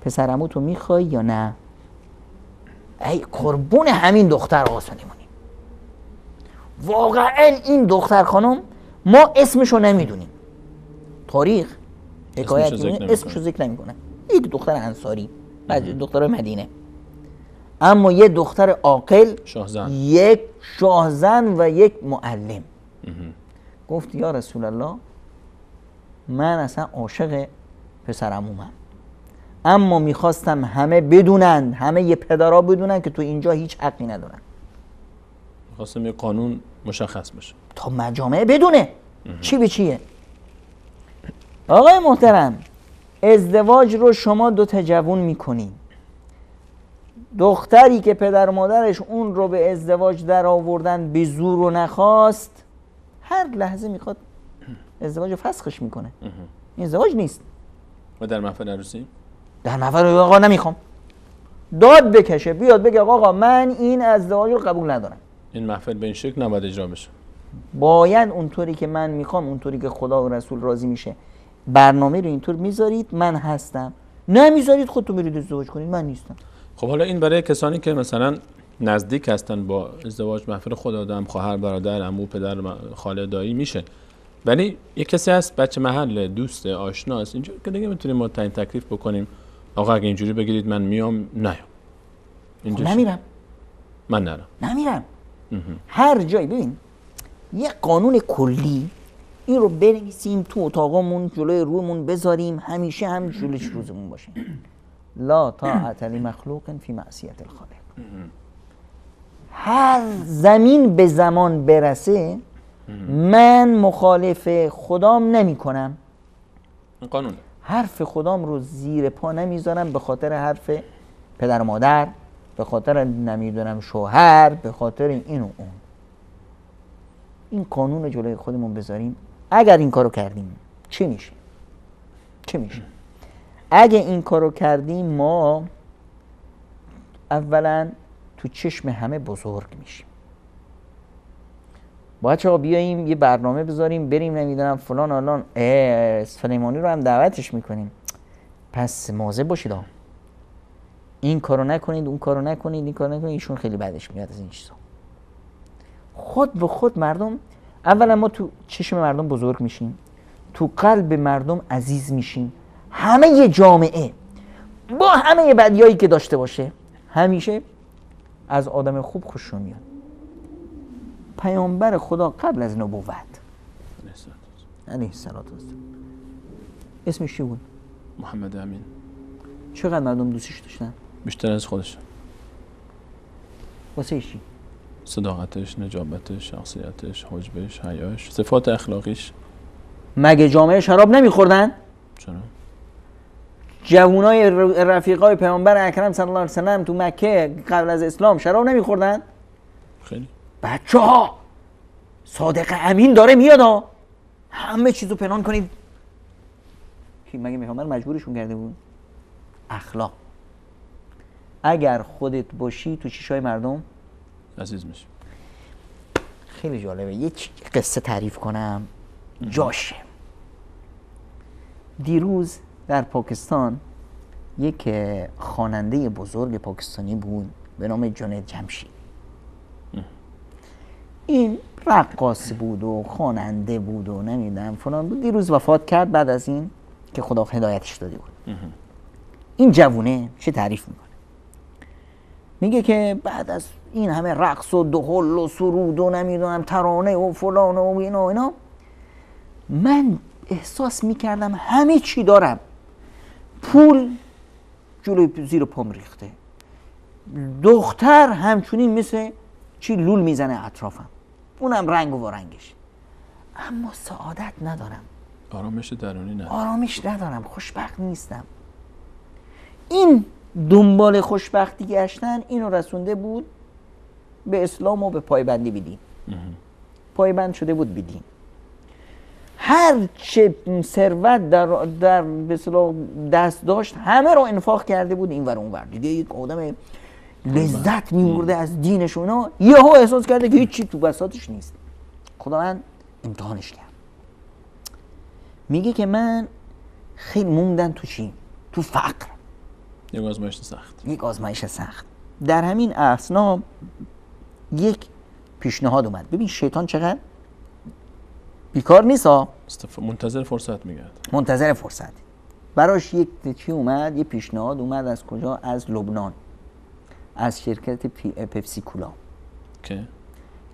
S2: پسر عمو تو می‌خوای یا نه؟ ای قربون همین دختر آقا سلیمانی واقعا این دختر خانم ما اسمشو نمی‌دونیم. تاریخ حکایت
S1: اسمشو ذکر
S2: می‌کنه،
S1: نمی‌کنه.
S2: اسمشو ذکر نمی‌کنه. یک دختر انصاری بعضی دختر مدینه. اما یه دختر عاقل
S1: شاهزن.
S2: یک شاهزن و یک معلم. گفت یا رسول الله من اصلا عاشق پسرعمومم اما می‌خواستم همه بدونن همه یه پدرها بدونن که تو اینجا هیچ حقی ندارن.
S1: خواستم یه قانون مشخص بشه.
S2: تا مجامع بدونه. چی به چیه؟ آقای محترم ازدواج رو شما دو تا جوون می‌کنین. دختری که پدر مادرش اون رو به ازدواج در آوردن به زور و نخواست هر لحظه می‌خواد ازدواج رو فسخش می‌کنه. این ازدواج نیست.
S1: و در محفل عروسی؟
S2: در محفل آقا نمی‌خوام. داد بکشه بیاد بگه آقا من این ازدواج رو قبول ندارم.
S1: این محفل به این شکل نباید اجرا بشه.
S2: باید اونطوری که من می‌خوام اونطوری که خدا و رسول راضی میشه. برنامه رو اینطور می‌ذارید من هستم. نه می‌ذارید خودتون برید ازدواج کنید من نیستم.
S1: خب حالا این برای کسانی که مثلا نزدیک هستن با ازدواج محفل خود آدم خواهر برادر عمو پدر خاله دایی میشه. ولی یه کسی هست بچه محل دوست آشناست اینجور که دیگه می‌تونیم ما تعیین تکلیف بکنیم. آقا اگه اینجوری بگیرید من میام نیام.
S2: خب
S1: اینجا
S2: نمیرم.
S1: من نرم.
S2: نمیرم. هر جایی ببین یه قانون کلی این رو بنویسیم تو اتاقمون جلوی رومون بذاریم همیشه هم جلوش روزمون باشه. لا طاعت لمخلوق فی معصیت الخالق. هر زمین به زمان برسه من مخالف خدام نمی کنم
S1: این قانونه
S2: حرف خدام رو زیر پا نمی‌ذارم به خاطر حرف پدر و مادر به خاطر نمی‌دونم شوهر به خاطر این و اون. این قانون رو جلوی خودمون بذاریم. اگر این کارو کردیم چی میشه؟ چی میشه؟ اگه این کارو کردیم ما اولا تو چشم همه بزرگ میشیم. باید آقا بیاییم یه برنامه بذاریم بریم نمی‌دونم فلان الان سلیمانی رو هم دعوتش می‌کنیم. پس موضع باشید ها. این کارو نکنید اون کارو نکنید این کارو نکنید ایشون خیلی بعدش میاد از این چیزا. خود به خود مردم اولا ما تو چشم مردم بزرگ میشیم. تو قلب مردم عزیز میشیم. همه جامعه با همه بدیایی که داشته باشه همیشه از آدم خوب خوششون میاد پیامبر خدا قبل از نبوت علیه والسلام اسمش چی بود؟
S1: محمد امین
S2: چقدر مردم دوستش داشتن؟
S1: بیشتر از خودش
S2: واسه چی؟
S1: صداقتش نجابتش شخصیتش حجبش حیاش صفات اخلاقیش
S2: مگه جامعه شراب نمیخوردن؟
S1: چرا
S2: جوانای رفیقای پیامبر اکرم صلی الله علیه وسلم تو مکه قبل از اسلام شراب نمیخوردن؟
S1: خیلی.
S2: بچه ها! صادق امین داره میاد ها! همه چیزو پنهان کنید. کی مگه پیامبر مجبورشون کرده بود؟ اخلاق. اگر خودت باشی تو چشای مردم؟
S1: عزیز میشه
S2: خیلی جالبه. یه چ- قصه تعریف کنم. جاشه. دیروز در پاکستان یک خواننده بزرگ پاکستانی بود به نام جنید جمشید. این رقاص بود و خواننده بود و نمی‌دونم فلان بود. دیروز وفات کرد بعد از این که خدا هدایتش داده بود. این جوونه چه تعریف می‌کنه؟ میگه که بعد از این همه رقص و دهل و سرود و نمی‌دونم ترانه و فلان و اینا و اینا من احساس می‌کردم همه چی دارم. پول جلوی زیر پام ریخته. دختر همچنین مثل چی لول می‌زنه اطرافم. اونم رنگ و وارنگش اما سعادت ندارم.
S1: آرامش درونی نه
S2: آرامش ندارم. خوشبخت نیستم. این دنبال خوشبختی گشتن اینو رسونده بود به اسلام و به پایبندی بدین. پایبند شده بود بدین. هر چه ثروت در در به دست داشت همه رو انفاق کرده بود این ور اون ور دیگه یک آدم لذت میبرده از دینش و اینا یهو احساس کرده که هیچی تو بساطش نیست. خدا من امتحانش کرد. میگه که من خیلی موندن تو چی؟ تو فقر.
S1: یک آزمایش سخت.
S2: یک آزمایش سخت. در همین اثنا یک پیشنهاد اومد. ببین شیطان چقدر بیکار نیست ها.
S1: منتظر فرصت میگرد.
S2: منتظر فرصت. براش یک چی اومد؟ یه پیشنهاد اومد از کجا؟ از لبنان. از شرکت پی... پپسی کولا.
S1: که؟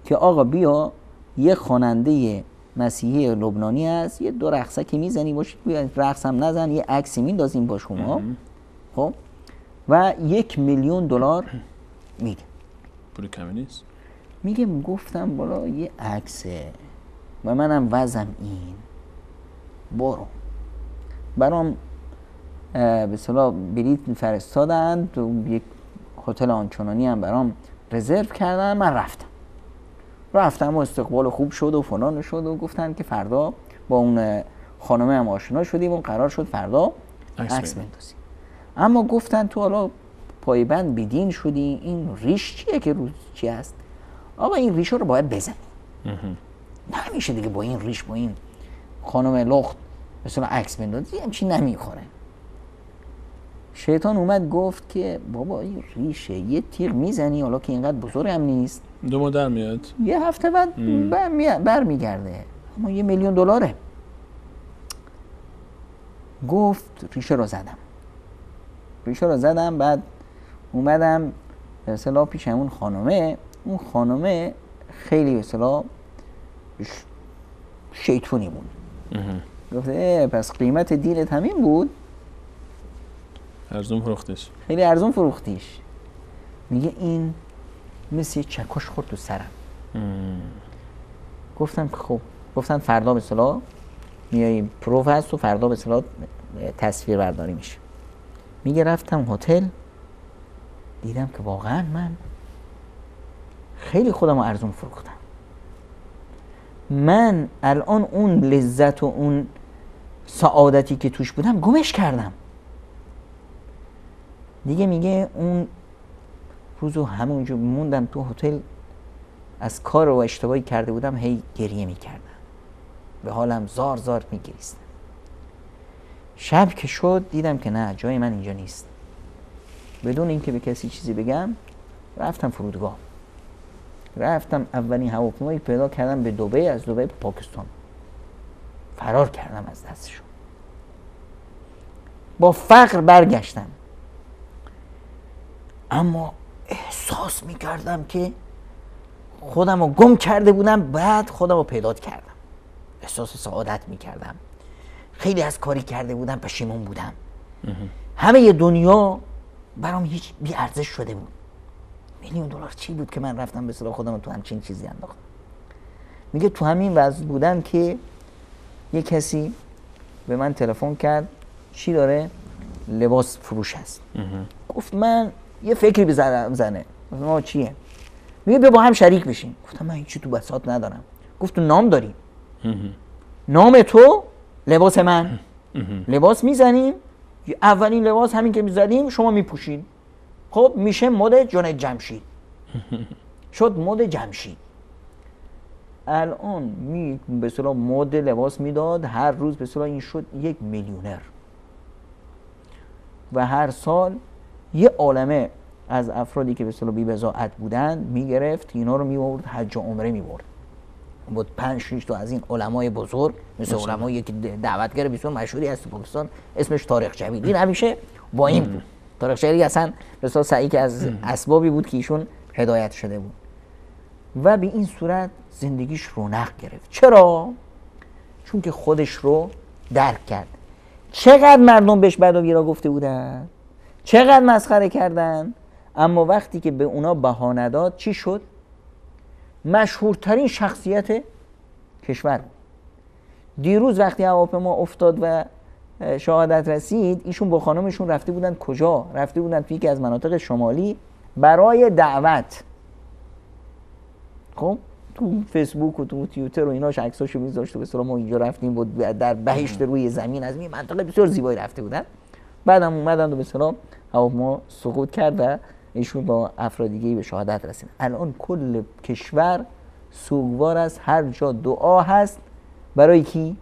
S2: که آقا بیا یه خواننده مسیحی لبنانی است یه دو رقصکی می‌زنی باش رقص هم نزن یه عکسی میندازیم با شما خب؟ و یک میلیون دلار میده.
S1: پول کمی نیست؟
S2: میگه گفتم بالا یه عکسه و منم وزم این. برو. برام به صلاح بلیط فرستادن تو یک هتل آنچنانی هم برام رزرو کردن من رفتم. رفتم و استقبال خوب شد و فلان شد و گفتن که فردا با اون خانمه هم آشنا شدیم و قرار شد فردا
S1: عکس.
S2: بندازیم اما گفتن تو حالا پایبند بدین شدی این ریش چیه که روز چی هست؟ آقا این ریش رو باید بزنی. نمیشه دیگه با این ریش با این خانم لخت مثلا عکس بندازی همچین نمی‌خوره. شیطان اومد گفت که بابا این ریشه یه تیغ می‌زنی حالا که اینقدر بزرگ هم نیست.
S1: دو در میاد.
S2: یه هفته بعد برمی- برمیگرده اما یه میلیون دلاره. گفت ریشه رو زدم. ریشه رو زدم بعد اومدم به اصطلاح پیش اون خانمه. اون خانمه خیلی به شیطونی بود. گفت اه پس قیمت دیلت همین بود؟
S1: ارزون فروختش.
S2: خیلی ارزون فروختیش. میگه این مثل یه چکش خورد تو سرم. گفتم که خب. گفتن فردا به اصطلاح میای پروف هست و فردا به اصطلاح تصویر برداری میشه. میگه رفتم هتل دیدم که واقعا من خیلی خودم رو ارزون فروختم. من الان اون لذت و اون سعادتی که توش بودم گمش کردم. دیگه میگه اون روزو همونجا موندم تو هتل از کار و اشتباهی کرده بودم هی گریه می‌کردم. به حالم زار زار میگریستم. شب که شد دیدم که نه جای من اینجا نیست. بدون اینکه به کسی چیزی بگم رفتم فرودگاه. رفتم اولین هواپیمایی پیدا کردم به دبی از دبی به پاکستان. فرار کردم از دستشون. با فقر برگشتم. اما احساس می‌کردم که خودم رو گم کرده بودم بعد خودم رو پیدا کردم. احساس سعادت می‌کردم. خیلی از کاری کرده بودم پشیمون بودم. همه دنیا برام هیچ بی ارزش شده بود. میلیون دلار چی بود که من رفتم به صلاح خودم تو همچین چیزی انداختم؟ میگه تو همین وضع بودم که یه کسی به من تلفن کرد چی داره؟ لباس فروش هست. گفت من یه فکری بزنم زنه. گفتم آقا چیه؟ میگه بیا با هم شریک بشیم. گفتم من هیچی تو بساط ندارم. گفت تو نام داری نام تو لباس من. لباس می‌زنیم. اولین لباس همین که می‌زدیم شما میپوشید خب میشه مد جنید جمشید. [LAUGHS] شد مد جمشید. الان می به اصطلاح مد لباس می‌داد هر روز به اصطلاح این شد یک میلیونر. و هر سال یه عالمه از افرادی که به اصطلاح بی بضاعت بودن می‌گرفت اینا رو می‌برد حج و عمره می‌برد. بود پنج شش تا از این علمای بزرگ مثل علمایی که دعوتگر بسیار مشهوری تو پاکستان اسمش تاریخ جوید این همیشه با این بود. تاریخ جوید اصلا اصطلاح سعی که از اسبابی بود که ایشون هدایت شده بود. و به این صورت زندگیش رونق گرفت. چرا؟ چون که خودش رو درک کرد. چقدر مردم بهش بد و بیرا گفته بودن؟ چقدر مسخره کردن؟ اما وقتی که به اونا بها نداد چی شد؟ مشهورترین شخصیت کشور بود. دیروز وقتی هواپیما افتاد و شهادت رسید ایشون با خانمشون رفته بودن کجا؟ رفته بودن توی یکی از مناطق شمالی برای دعوت. خب؟ تو فیسبوک و تو توییتر و ایناش عکساشو میذاشت به اصطلاح ما اینجا رفتیم بود در بهشت روی زمین از این منطقه بسیار زیبایی رفته بودن. بعدم اومدن و به اصطلاح هواپیما سقوط کرد و ایشون با افراد دیگه به شهادت رسید الان کل کشور سوگوار است هر جا دعا هست. برای کی؟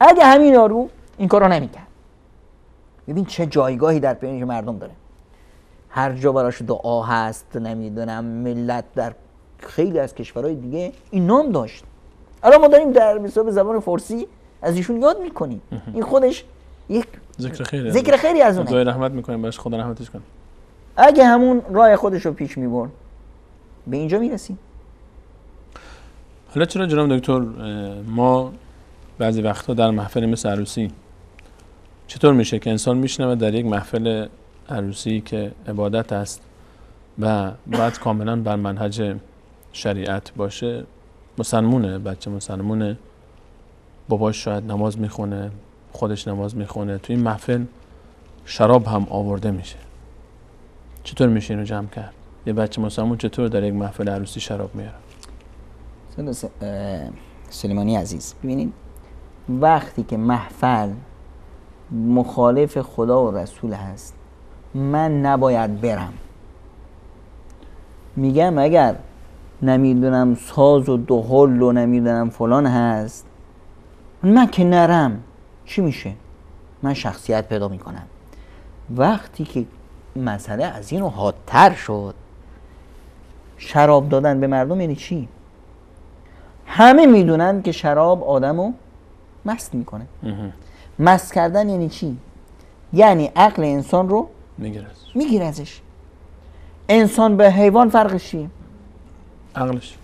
S2: اگه همین رو این کارو نمی‌کرد. ببین چه جایگاهی در بین مردم داره. هر جا براش دعا هست نمی‌دونم ملت در خیلی از کشورهای دیگه این نام داشت. الان ما داریم در به زبان فارسی از ایشون یاد می‌کنیم. این خودش یک
S1: ذکر خیری
S2: ذکر خیری از اونه.
S1: دعای رحمت می‌کنیم براش خدا رحمتش کنه.
S2: اگه همون راه خودش رو پیش می‌برد به اینجا می‌رسیم.
S1: حالا چرا جناب دکتر ما بعضی وقتها در محفل مثل عروسی چطور میشه که انسان میشنوه در یک محفل عروسی که عبادت است و بعد کاملا بر منهج شریعت باشه؟ مسلمونه بچه مسلمونه. باباش شاید نماز می‌خونه خودش نماز می‌خونه. تو این محفل شراب هم آورده میشه. چطور میشه اینو جمع کرد؟ یه بچه مسلمون چطور در یک محفل عروسی شراب میاره؟
S2: سلیمانی عزیز ببینید وقتی که محفل مخالف خدا و رسول هست. من نباید برم. میگم اگر نمی‌دونم ساز و دهل و نمی‌دونم فلان هست من که نرم. چی میشه؟ من شخصیت پیدا می‌کنم. وقتی که مسئله از این حادتر شد شراب دادن به مردم یعنی چی؟ همه می‌دونن که شراب آدمو مست می‌کنه. مست کردن یعنی چی؟ یعنی عقل انسان رو می‌گیره ازش انسان به حیوان فرقش چیه؟
S1: عقلش.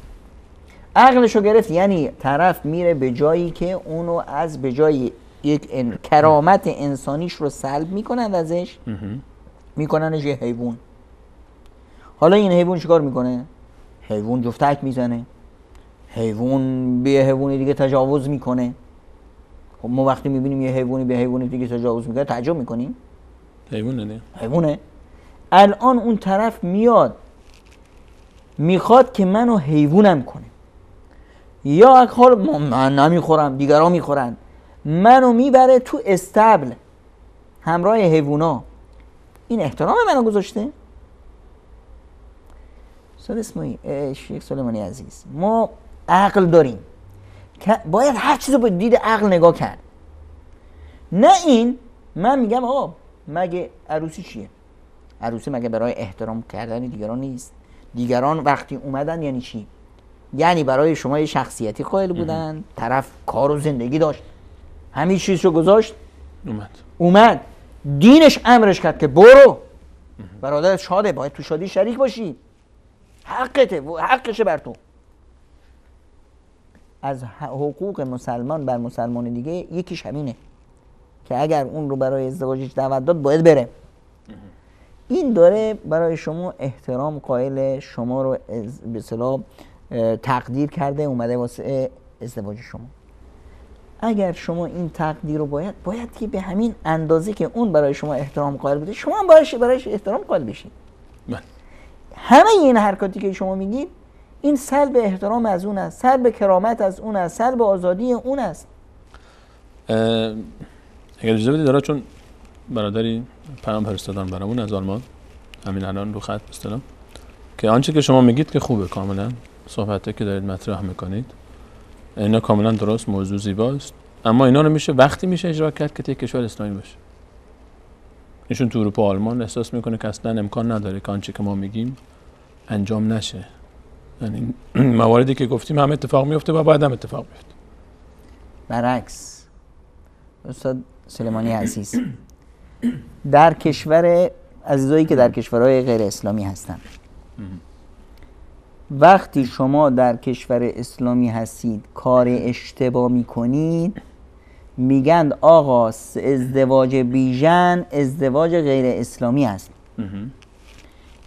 S2: عقلش رو گرفت یعنی طرف میره به جایی که اونو از به جای یک کرامت انسانیش رو سلب می‌کنند ازش. میکننش یه حیوان. حالا این حیوان چیکار می‌کنه؟ حیوان جفتک می‌زنه. حیوان به حیوان دیگه تجاوز می‌کنه. خب ما وقتی می‌بینیم یه حیوانی به حیوان دیگه تجاوز می‌کنه تعجب می‌کنیم؟
S1: حیوانه نه.
S2: حیوانه. الان اون طرف میاد می‌خواد که منو حیوانم کنه. یا حال من نمی‌خورم دیگران می‌خورن. منو می‌بره تو استبل همراه حیوونا. این احترام منو گذاشته؟ استاد اسمایی شیخ سلیمانی عزیز ما عقل داریم. باید هر چیز رو با دید عقل نگاه کرد. نه این من میگم آقا مگه عروسی چیه؟ عروسی مگه برای احترام کردن دیگران نیست؟ دیگران وقتی اومدن یعنی چی؟ یعنی برای شما یه شخصیتی قائل بودن طرف کار و زندگی داشت. همین چیز رو گذاشت.
S1: اومد.
S2: اومد. دینش امرش کرد که برو. برادر شاده باید تو شادی شریک باشی. حقته حقشه بر تو. از حقوق مسلمان بر مسلمان دیگه یکیش همینه که اگر اون رو برای ازدواجش دعوت داد باید بره. این داره برای شما احترام قائل شما رو به صلاح تقدیر کرده اومده واسه ازدواج شما. اگر شما این تقدیر رو باید باید که به همین اندازه که اون برای شما احترام قائل بوده شما هم برایش برایش احترام قائل بشید
S1: بله.
S2: همه این حرکاتی که شما میگید این سلب احترام از اون است سلب کرامت از اون است سلب آزادی اون است.
S1: اگر اجازه بدید داره چون برادری پیام فرستادن برامون از آلمان. همین الان رو خط بستنم که آنچه که شما میگید که خوبه کاملا صحبته که دارید مطرح می‌کنید. اینا کاملا درست موضوع زیباست. اما اینا رو میشه وقتی میشه اجرا کرد که یک کشور اسلامی باشه. ایشون تو اروپا آلمان احساس می‌کنه که اصلا امکان نداره که آنچه که ما میگیم انجام نشه. یعنی مواردی که گفتیم هم اتفاق میفته و بعد هم اتفاق میفته.
S2: برعکس. استاد سلیمانی عزیز در کشور عزیزایی که در کشورهای غیر اسلامی هستند وقتی شما در کشور اسلامی هستید کار اشتباه می‌کنید میگند آقا ازدواج بیژن ازدواج غیر اسلامی است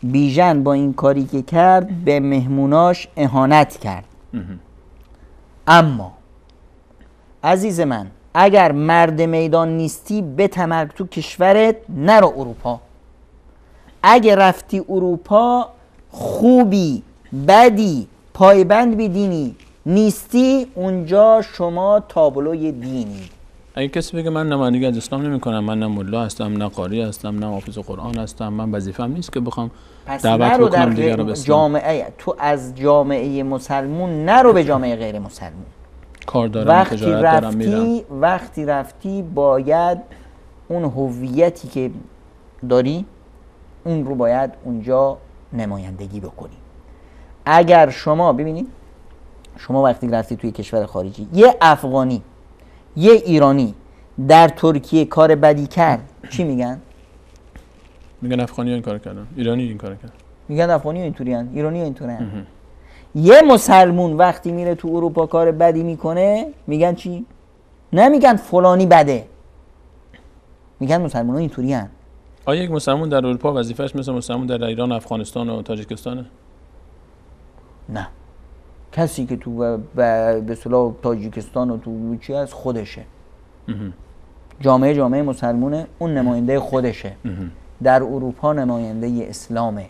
S2: بیژن با این کاری که کرد به مهموناش اهانت کرد. اما عزیز من اگر مرد میدان نیستی به تو کشورت نرو اروپا. اگه رفتی اروپا خوبی بدی پایبند بی دینی نیستی اونجا شما تابلوی دینی.
S1: اگه کسی بگه من نمایندگی از اسلام نمی کنم من نه ملا هستم نه قاری هستم نه حافظ قرآن هستم من وظیفه‌ام نیست که بخوام دعوت بکنم دیگر رو
S2: جامعه تو از جامعه مسلمون نرو به جامعه غیر مسلمون.
S1: کار دارم
S2: وقتی تجارت رفتی دارم وقتی رفتی باید اون هویتی که داری اون رو باید اونجا نمایندگی بکنی. اگر شما ببینید شما وقتی رفتی توی کشور خارجی یه افغانی یه ایرانی در ترکیه کار بدی کرد چی میگن؟
S1: میگن افغانی این کار کردن. ایرانی این کار کردن.
S2: میگن افغانی اینطوری ایرانی اینطوری یه مسلمون وقتی میره تو اروپا کار بدی می‌کنه میگن چی؟ نمیگن فلانی بده. میگن مسلمان ها اینطوری هن.
S1: آیا یک مسلمان در اروپا وظیفش مثل مسلمان در ایران افغانستان و تاجیکستانه؟
S2: نه. کسی که تو به اصطلاح تاجیکستان و تو چی از خودشه. جامعه جامعه مسلمونه اون نماینده خودشه. در اروپا نماینده اسلامه.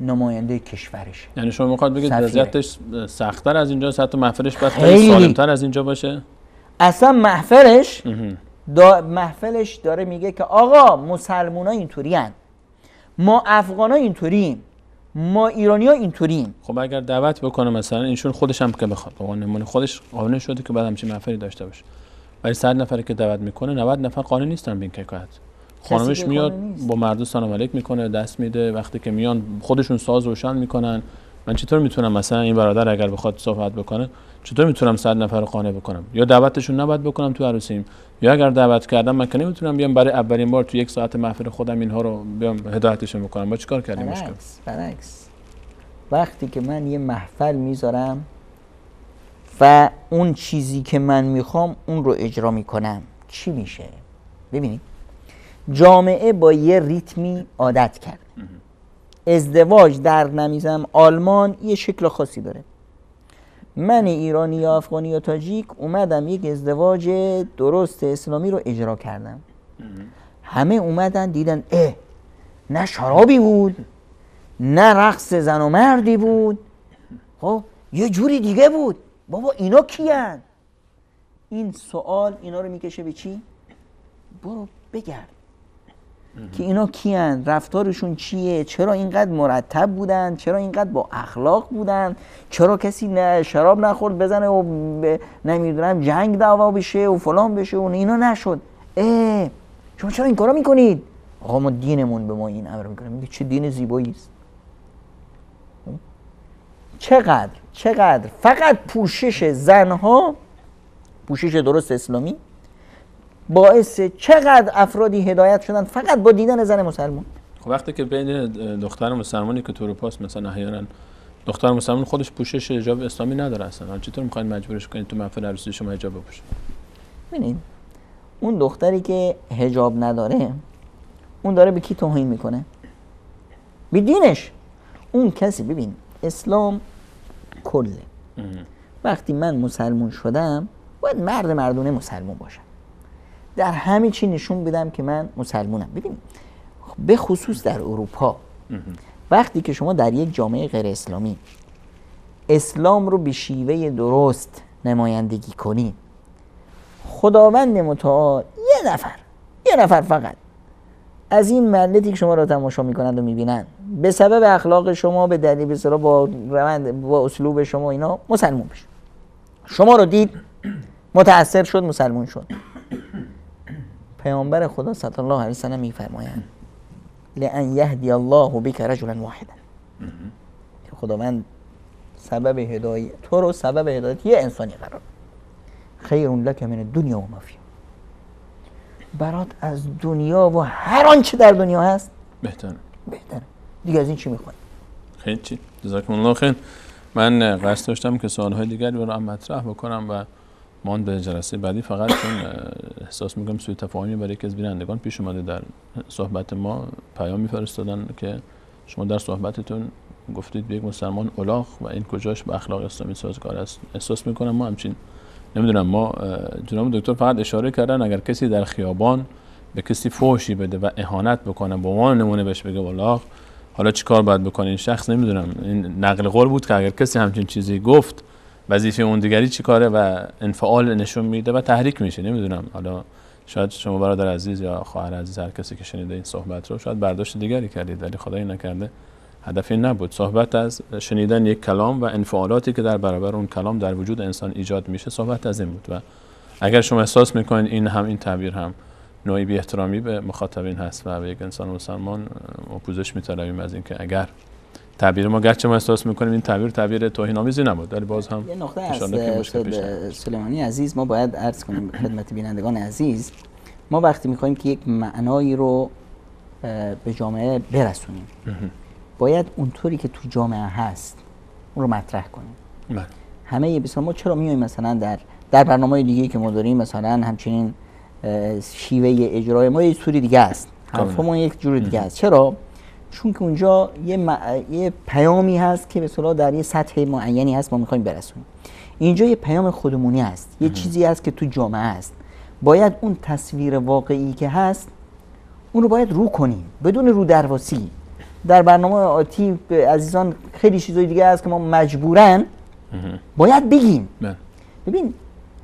S2: نماینده کشورشه.
S1: یعنی شما می‌خواد بگید. وضعیتش سختتر از اینجاست حتی محفلش باید
S2: خیلی.
S1: سالمتر از اینجا باشه؟
S2: اصلا محفلش دا محفلش داره میگه که آقا مسلمون ها اینطوری ما افغان ها اینطوریم. ما ایرانی ها اینطوریم.
S1: خب اگر دعوت بکنه مثلا اینشون خودش هم که بخواد به نمونه. خودش قانون شده که بعد همچین محفلی داشته باشه. ولی 100 نفری که دعوت می‌کنه 90 نفر قانون نیستن به این کفایت خانمش
S2: که
S1: میاد. با مرد سلام علیک می‌کنه دست میده. وقتی که میان خودشون ساز روشن می‌کنن. من چطور می‌تونم مثلا این برادر اگر بخواد صحبت بکنه چطور می‌تونم 100 نفر رو قانع بکنم؟ یا دعوتشون نباید بکنم تو عروسیم. یا اگر دعوت کردم من که نمی‌تونم بیام برای اولین بار تو یک ساعت محفل خودم اینها رو بیام هدایتشون بکنم. با چیکار کردیم مشکل؟
S2: برعکس وقتی که من یه محفل می‌ذارم و اون چیزی که من می‌خوام اون رو اجرا می‌کنم. چی میشه؟ ببینید. جامعه با یه ریتمی عادت کرد. ازدواج در نمیزم آلمان یه شکل خاصی داره. من ایرانی یا افغانی یا تاجیک اومدم یک ازدواج درست اسلامی رو اجرا کردم. همه اومدن دیدن اه نه شرابی بود نه رقص زن و مردی بود. خب یه جوری دیگه بود. بابا اینا کیان؟ این سوال اینا رو می‌کشه به چی؟ برو بگرد. که اینا کیان? رفتارشون چیه؟ چرا اینقدر مرتب بودن؟ چرا اینقدر با اخلاق بودن؟ چرا کسی نه شراب نخورد بزنه و ب... نمی‌دونم جنگ دعوا بشه و فلان بشه و اینا نشد. اه شما چرا این کارا می‌کنید؟ آقا ما دینمون به ما این امر می‌کنه. میگه چه دین زیبایی است. چقدر؟ چقدر؟ فقط پوشش زنها پوشش درست اسلامی؟ باعث چقدر افرادی هدایت شدن فقط با دیدن زن مسلمان.
S1: خب وقتی که بین دختر مسلمانی که تو اروپاست مثلا احیانا دختر مسلمان خودش پوشش حجاب اسلامی نداره اصلا. حالا چطور می‌خواین مجبورش کنید تو محفل عروسی شما حجاب بپوشه
S2: ببینید اون دختری که حجاب نداره اون داره به کی توهین می‌کنه؟ به دینش. اون کسی ببین اسلام کله. وقتی من مسلمون شدم باید مرد مردونه مسلمون باشم در همه چی نشون بدم که من مسلمونم. ببین به خصوص در اروپا وقتی که شما در یک جامعه غیر اسلامی اسلام رو به شیوه درست نمایندگی کنی خداوند متعال یه نفر یه نفر فقط از این ملتی که شما را تماشا می‌کنند و می‌بینند به سبب اخلاق شما به دلیل به با روند با اسلوب شما اینا مسلمون بشه. شما رو دید متاثر شد مسلمون شد. پیامبر خدا صلی الله علیه وسلم میفرمایند لئن یهدی الله بک رجلا واحدا. که خداوند سبب هدایت تو رو سبب هدایت یه انسانی قرار خیر لک من الدنیا و ما برات از دنیا و هر آنچه در دنیا هست
S1: بهتره.
S2: بهتره. دیگه از این چی می‌خوای؟
S1: خیلی چی؟ جزاکم الله خیر. من قصد داشتم که سوالهای دیگری رو مطرح بکنم و مان به جلسه بعدی فقط چون احساس می‌کنم سوی تفاهمی برای یکی از بینندگان پیش اومده در صحبت ما پیام میفرستادن که شما در صحبتتون گفتید به یک مسلمان الاغ و این کجاش به اخلاق اسلامی سازگار است احساس می‌کنم ما همچین نمی‌دونم ما جناب دکتر فقط اشاره کردن اگر کسی در خیابان به کسی فوشی بده و اهانت بکنه به عنوان نمونه بهش بگه الاغ حالا چیکار باید بکنه این شخص نمی‌دونم این نقل قول بود که اگر کسی همچین چیزی گفت وظیفه اون دیگری چی کاره و انفعال نشون میده و تحریک میشه نمی‌دونم. حالا شاید شما برادر عزیز یا خواهر عزیز هر کسی که شنیده این صحبت رو شاید برداشت دیگری کردید ولی خدایی نکرده هدف این نبود. صحبت از شنیدن یک کلام و انفعالاتی که در برابر اون کلام در وجود انسان ایجاد میشه صحبت از این بود. و اگر شما احساس می‌کنید این هم این تعبیر هم نوعی بی احترامی به مخاطبین هست و به یک انسان مسلمان ما پوزش میطلبیم از اینکه اگر تعبیر ما گرچه ما احساس می‌کنیم این تعبیر تعبیر توهین آمیزی نبود ولی باز هم
S2: یه نقطه از سلیمانی عزیز ما باید عرض کنیم خدمت بینندگان عزیز ما وقتی می‌خوایم که یک معنایی رو به جامعه برسونیم باید اونطوری که تو جامعه هست اون رو مطرح کنیم.
S1: بله.
S2: همه بسیار ما چرا میایم مثلا در در برنامه دیگه که ما داریم مثلا همچنین شیوه اجرای ما یه سوری دیگه است. حرفمون یک جور دیگه است. چرا؟ چون که اونجا یه, مع- یه پیامی هست که به اصطلاح در یه سطح معینی هست ما می‌خوایم برسونیم. اینجا یه پیام خودمونی هست. یه چیزی هست که تو جامعه هست. باید اون تصویر واقعی که هست اون رو باید رو کنیم. بدون رو درواسی. در برنامه آتی عزیزان خیلی چیزای دیگه هست که ما مجبورن. باید بگیم. ببین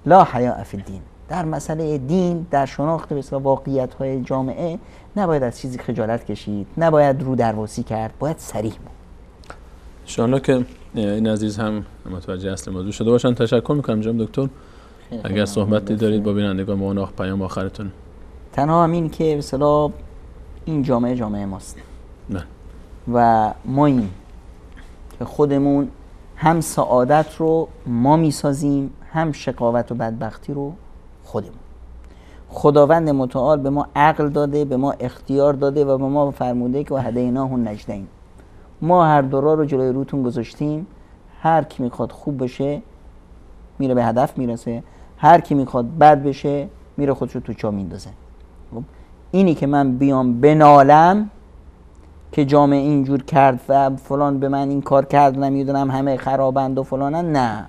S2: لا حیا فی الدین. در مسئله دین در شناخت به واقعیت های جامعه نباید از چیزی خجالت کشید نباید رو درواسی کرد باید صریح بود.
S1: انشاءالله که این عزیز هم متوجه اصل موضوع شده باشن. تشکر می‌کنم جناب دکتر. اگر صحبتی دارید با بینندگان ما اون پیام آخرتون.
S2: تنها همین که به اصطلاح این جامعه جامعه ماست.
S1: نه.
S2: و ما این که خودمون هم سعادت رو ما می‌سازیم هم شقاوت و بدبختی رو خودمون. خداوند متعال به ما عقل داده به ما اختیار داده و به ما فرموده که و هدیناه نجدین. ما هر دو راه رو جلوی روتون گذاشتیم. هر کی می‌خواد خوب بشه میره به هدف می‌رسه. هر کی می‌خواد بد بشه میره خودش رو تو چا میندازه. خب، اینی که من بیام بنالم که جامعه اینجور کرد و فلان به من این کار کرد نمی‌دونم همه خرابند و فلانن نه.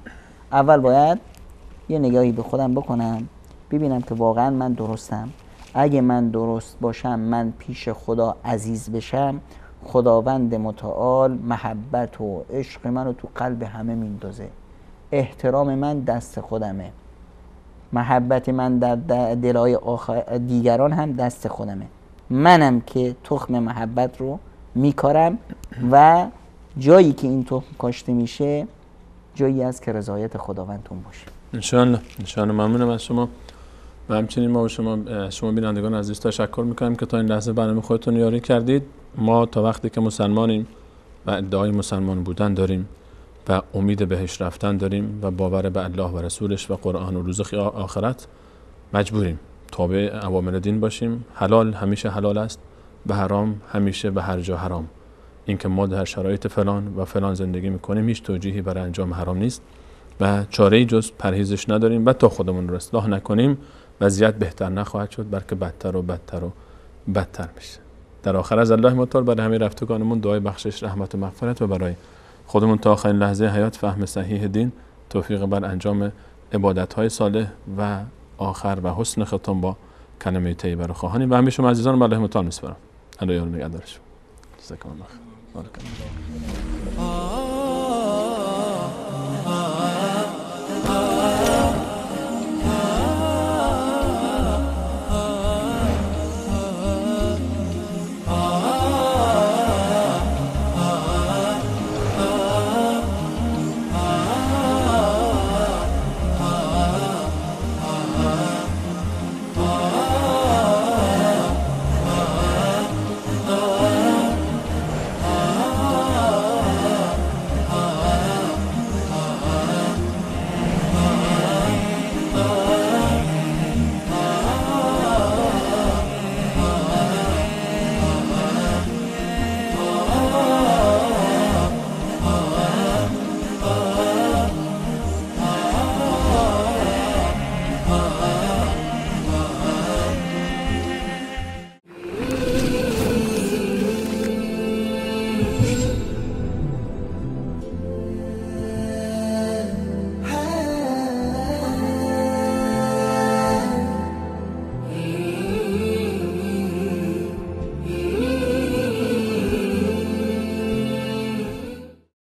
S2: اول باید یه نگاهی به خودم بکنم. ببینم که واقعا من درستم. اگه من درست باشم من پیش خدا عزیز بشم خداوند متعال محبت و عشق منو تو قلب همه میندازه. احترام من دست خودمه. محبت من در د- دلهای آخر دیگران هم دست خودمه. منم که تخم محبت رو میکارم و جایی که این تخم کاشته میشه جایی است که رضایت خداوندتون باشه.
S1: انشاءالله. انشاءالله. ممنونم از شما. و همچنین ما به شما شما بینندگان عزیز تشکر می‌کنیم که تا این لحظه برنامه خودتون یاری کردید. ما تا وقتی که مسلمانیم و ادعای مسلمان بودن داریم و امید بهش رفتن داریم و باور به الله و رسولش و قرآن و روز آخرت مجبوریم. تابع اوامر دین باشیم. حلال همیشه حلال است. و حرام همیشه به هر جا حرام. اینکه ما در شرایط فلان و فلان زندگی می‌کنیم هیچ توجیهی برای انجام حرام نیست و چاره جز پرهیزش نداریم و تا خودمون رو اصلاح نکنیم وضعیت بهتر نخواهد شد بلکه بدتر و بدتر و بدتر میشه. در آخر از الله متعال برای همه رفتگانمون دعای بخشش رحمت و مغفرت و برای خودمون تا آخرین لحظه حیات فهم صحیح دین توفیق بر انجام عبادت های صالح و آخر و حسن ختم با کلمه طیبه رو خواهانیم. و همه شما عزیزان الله متعال میسپارم. الله یار نگهدارشون. جزاکم الله خیر.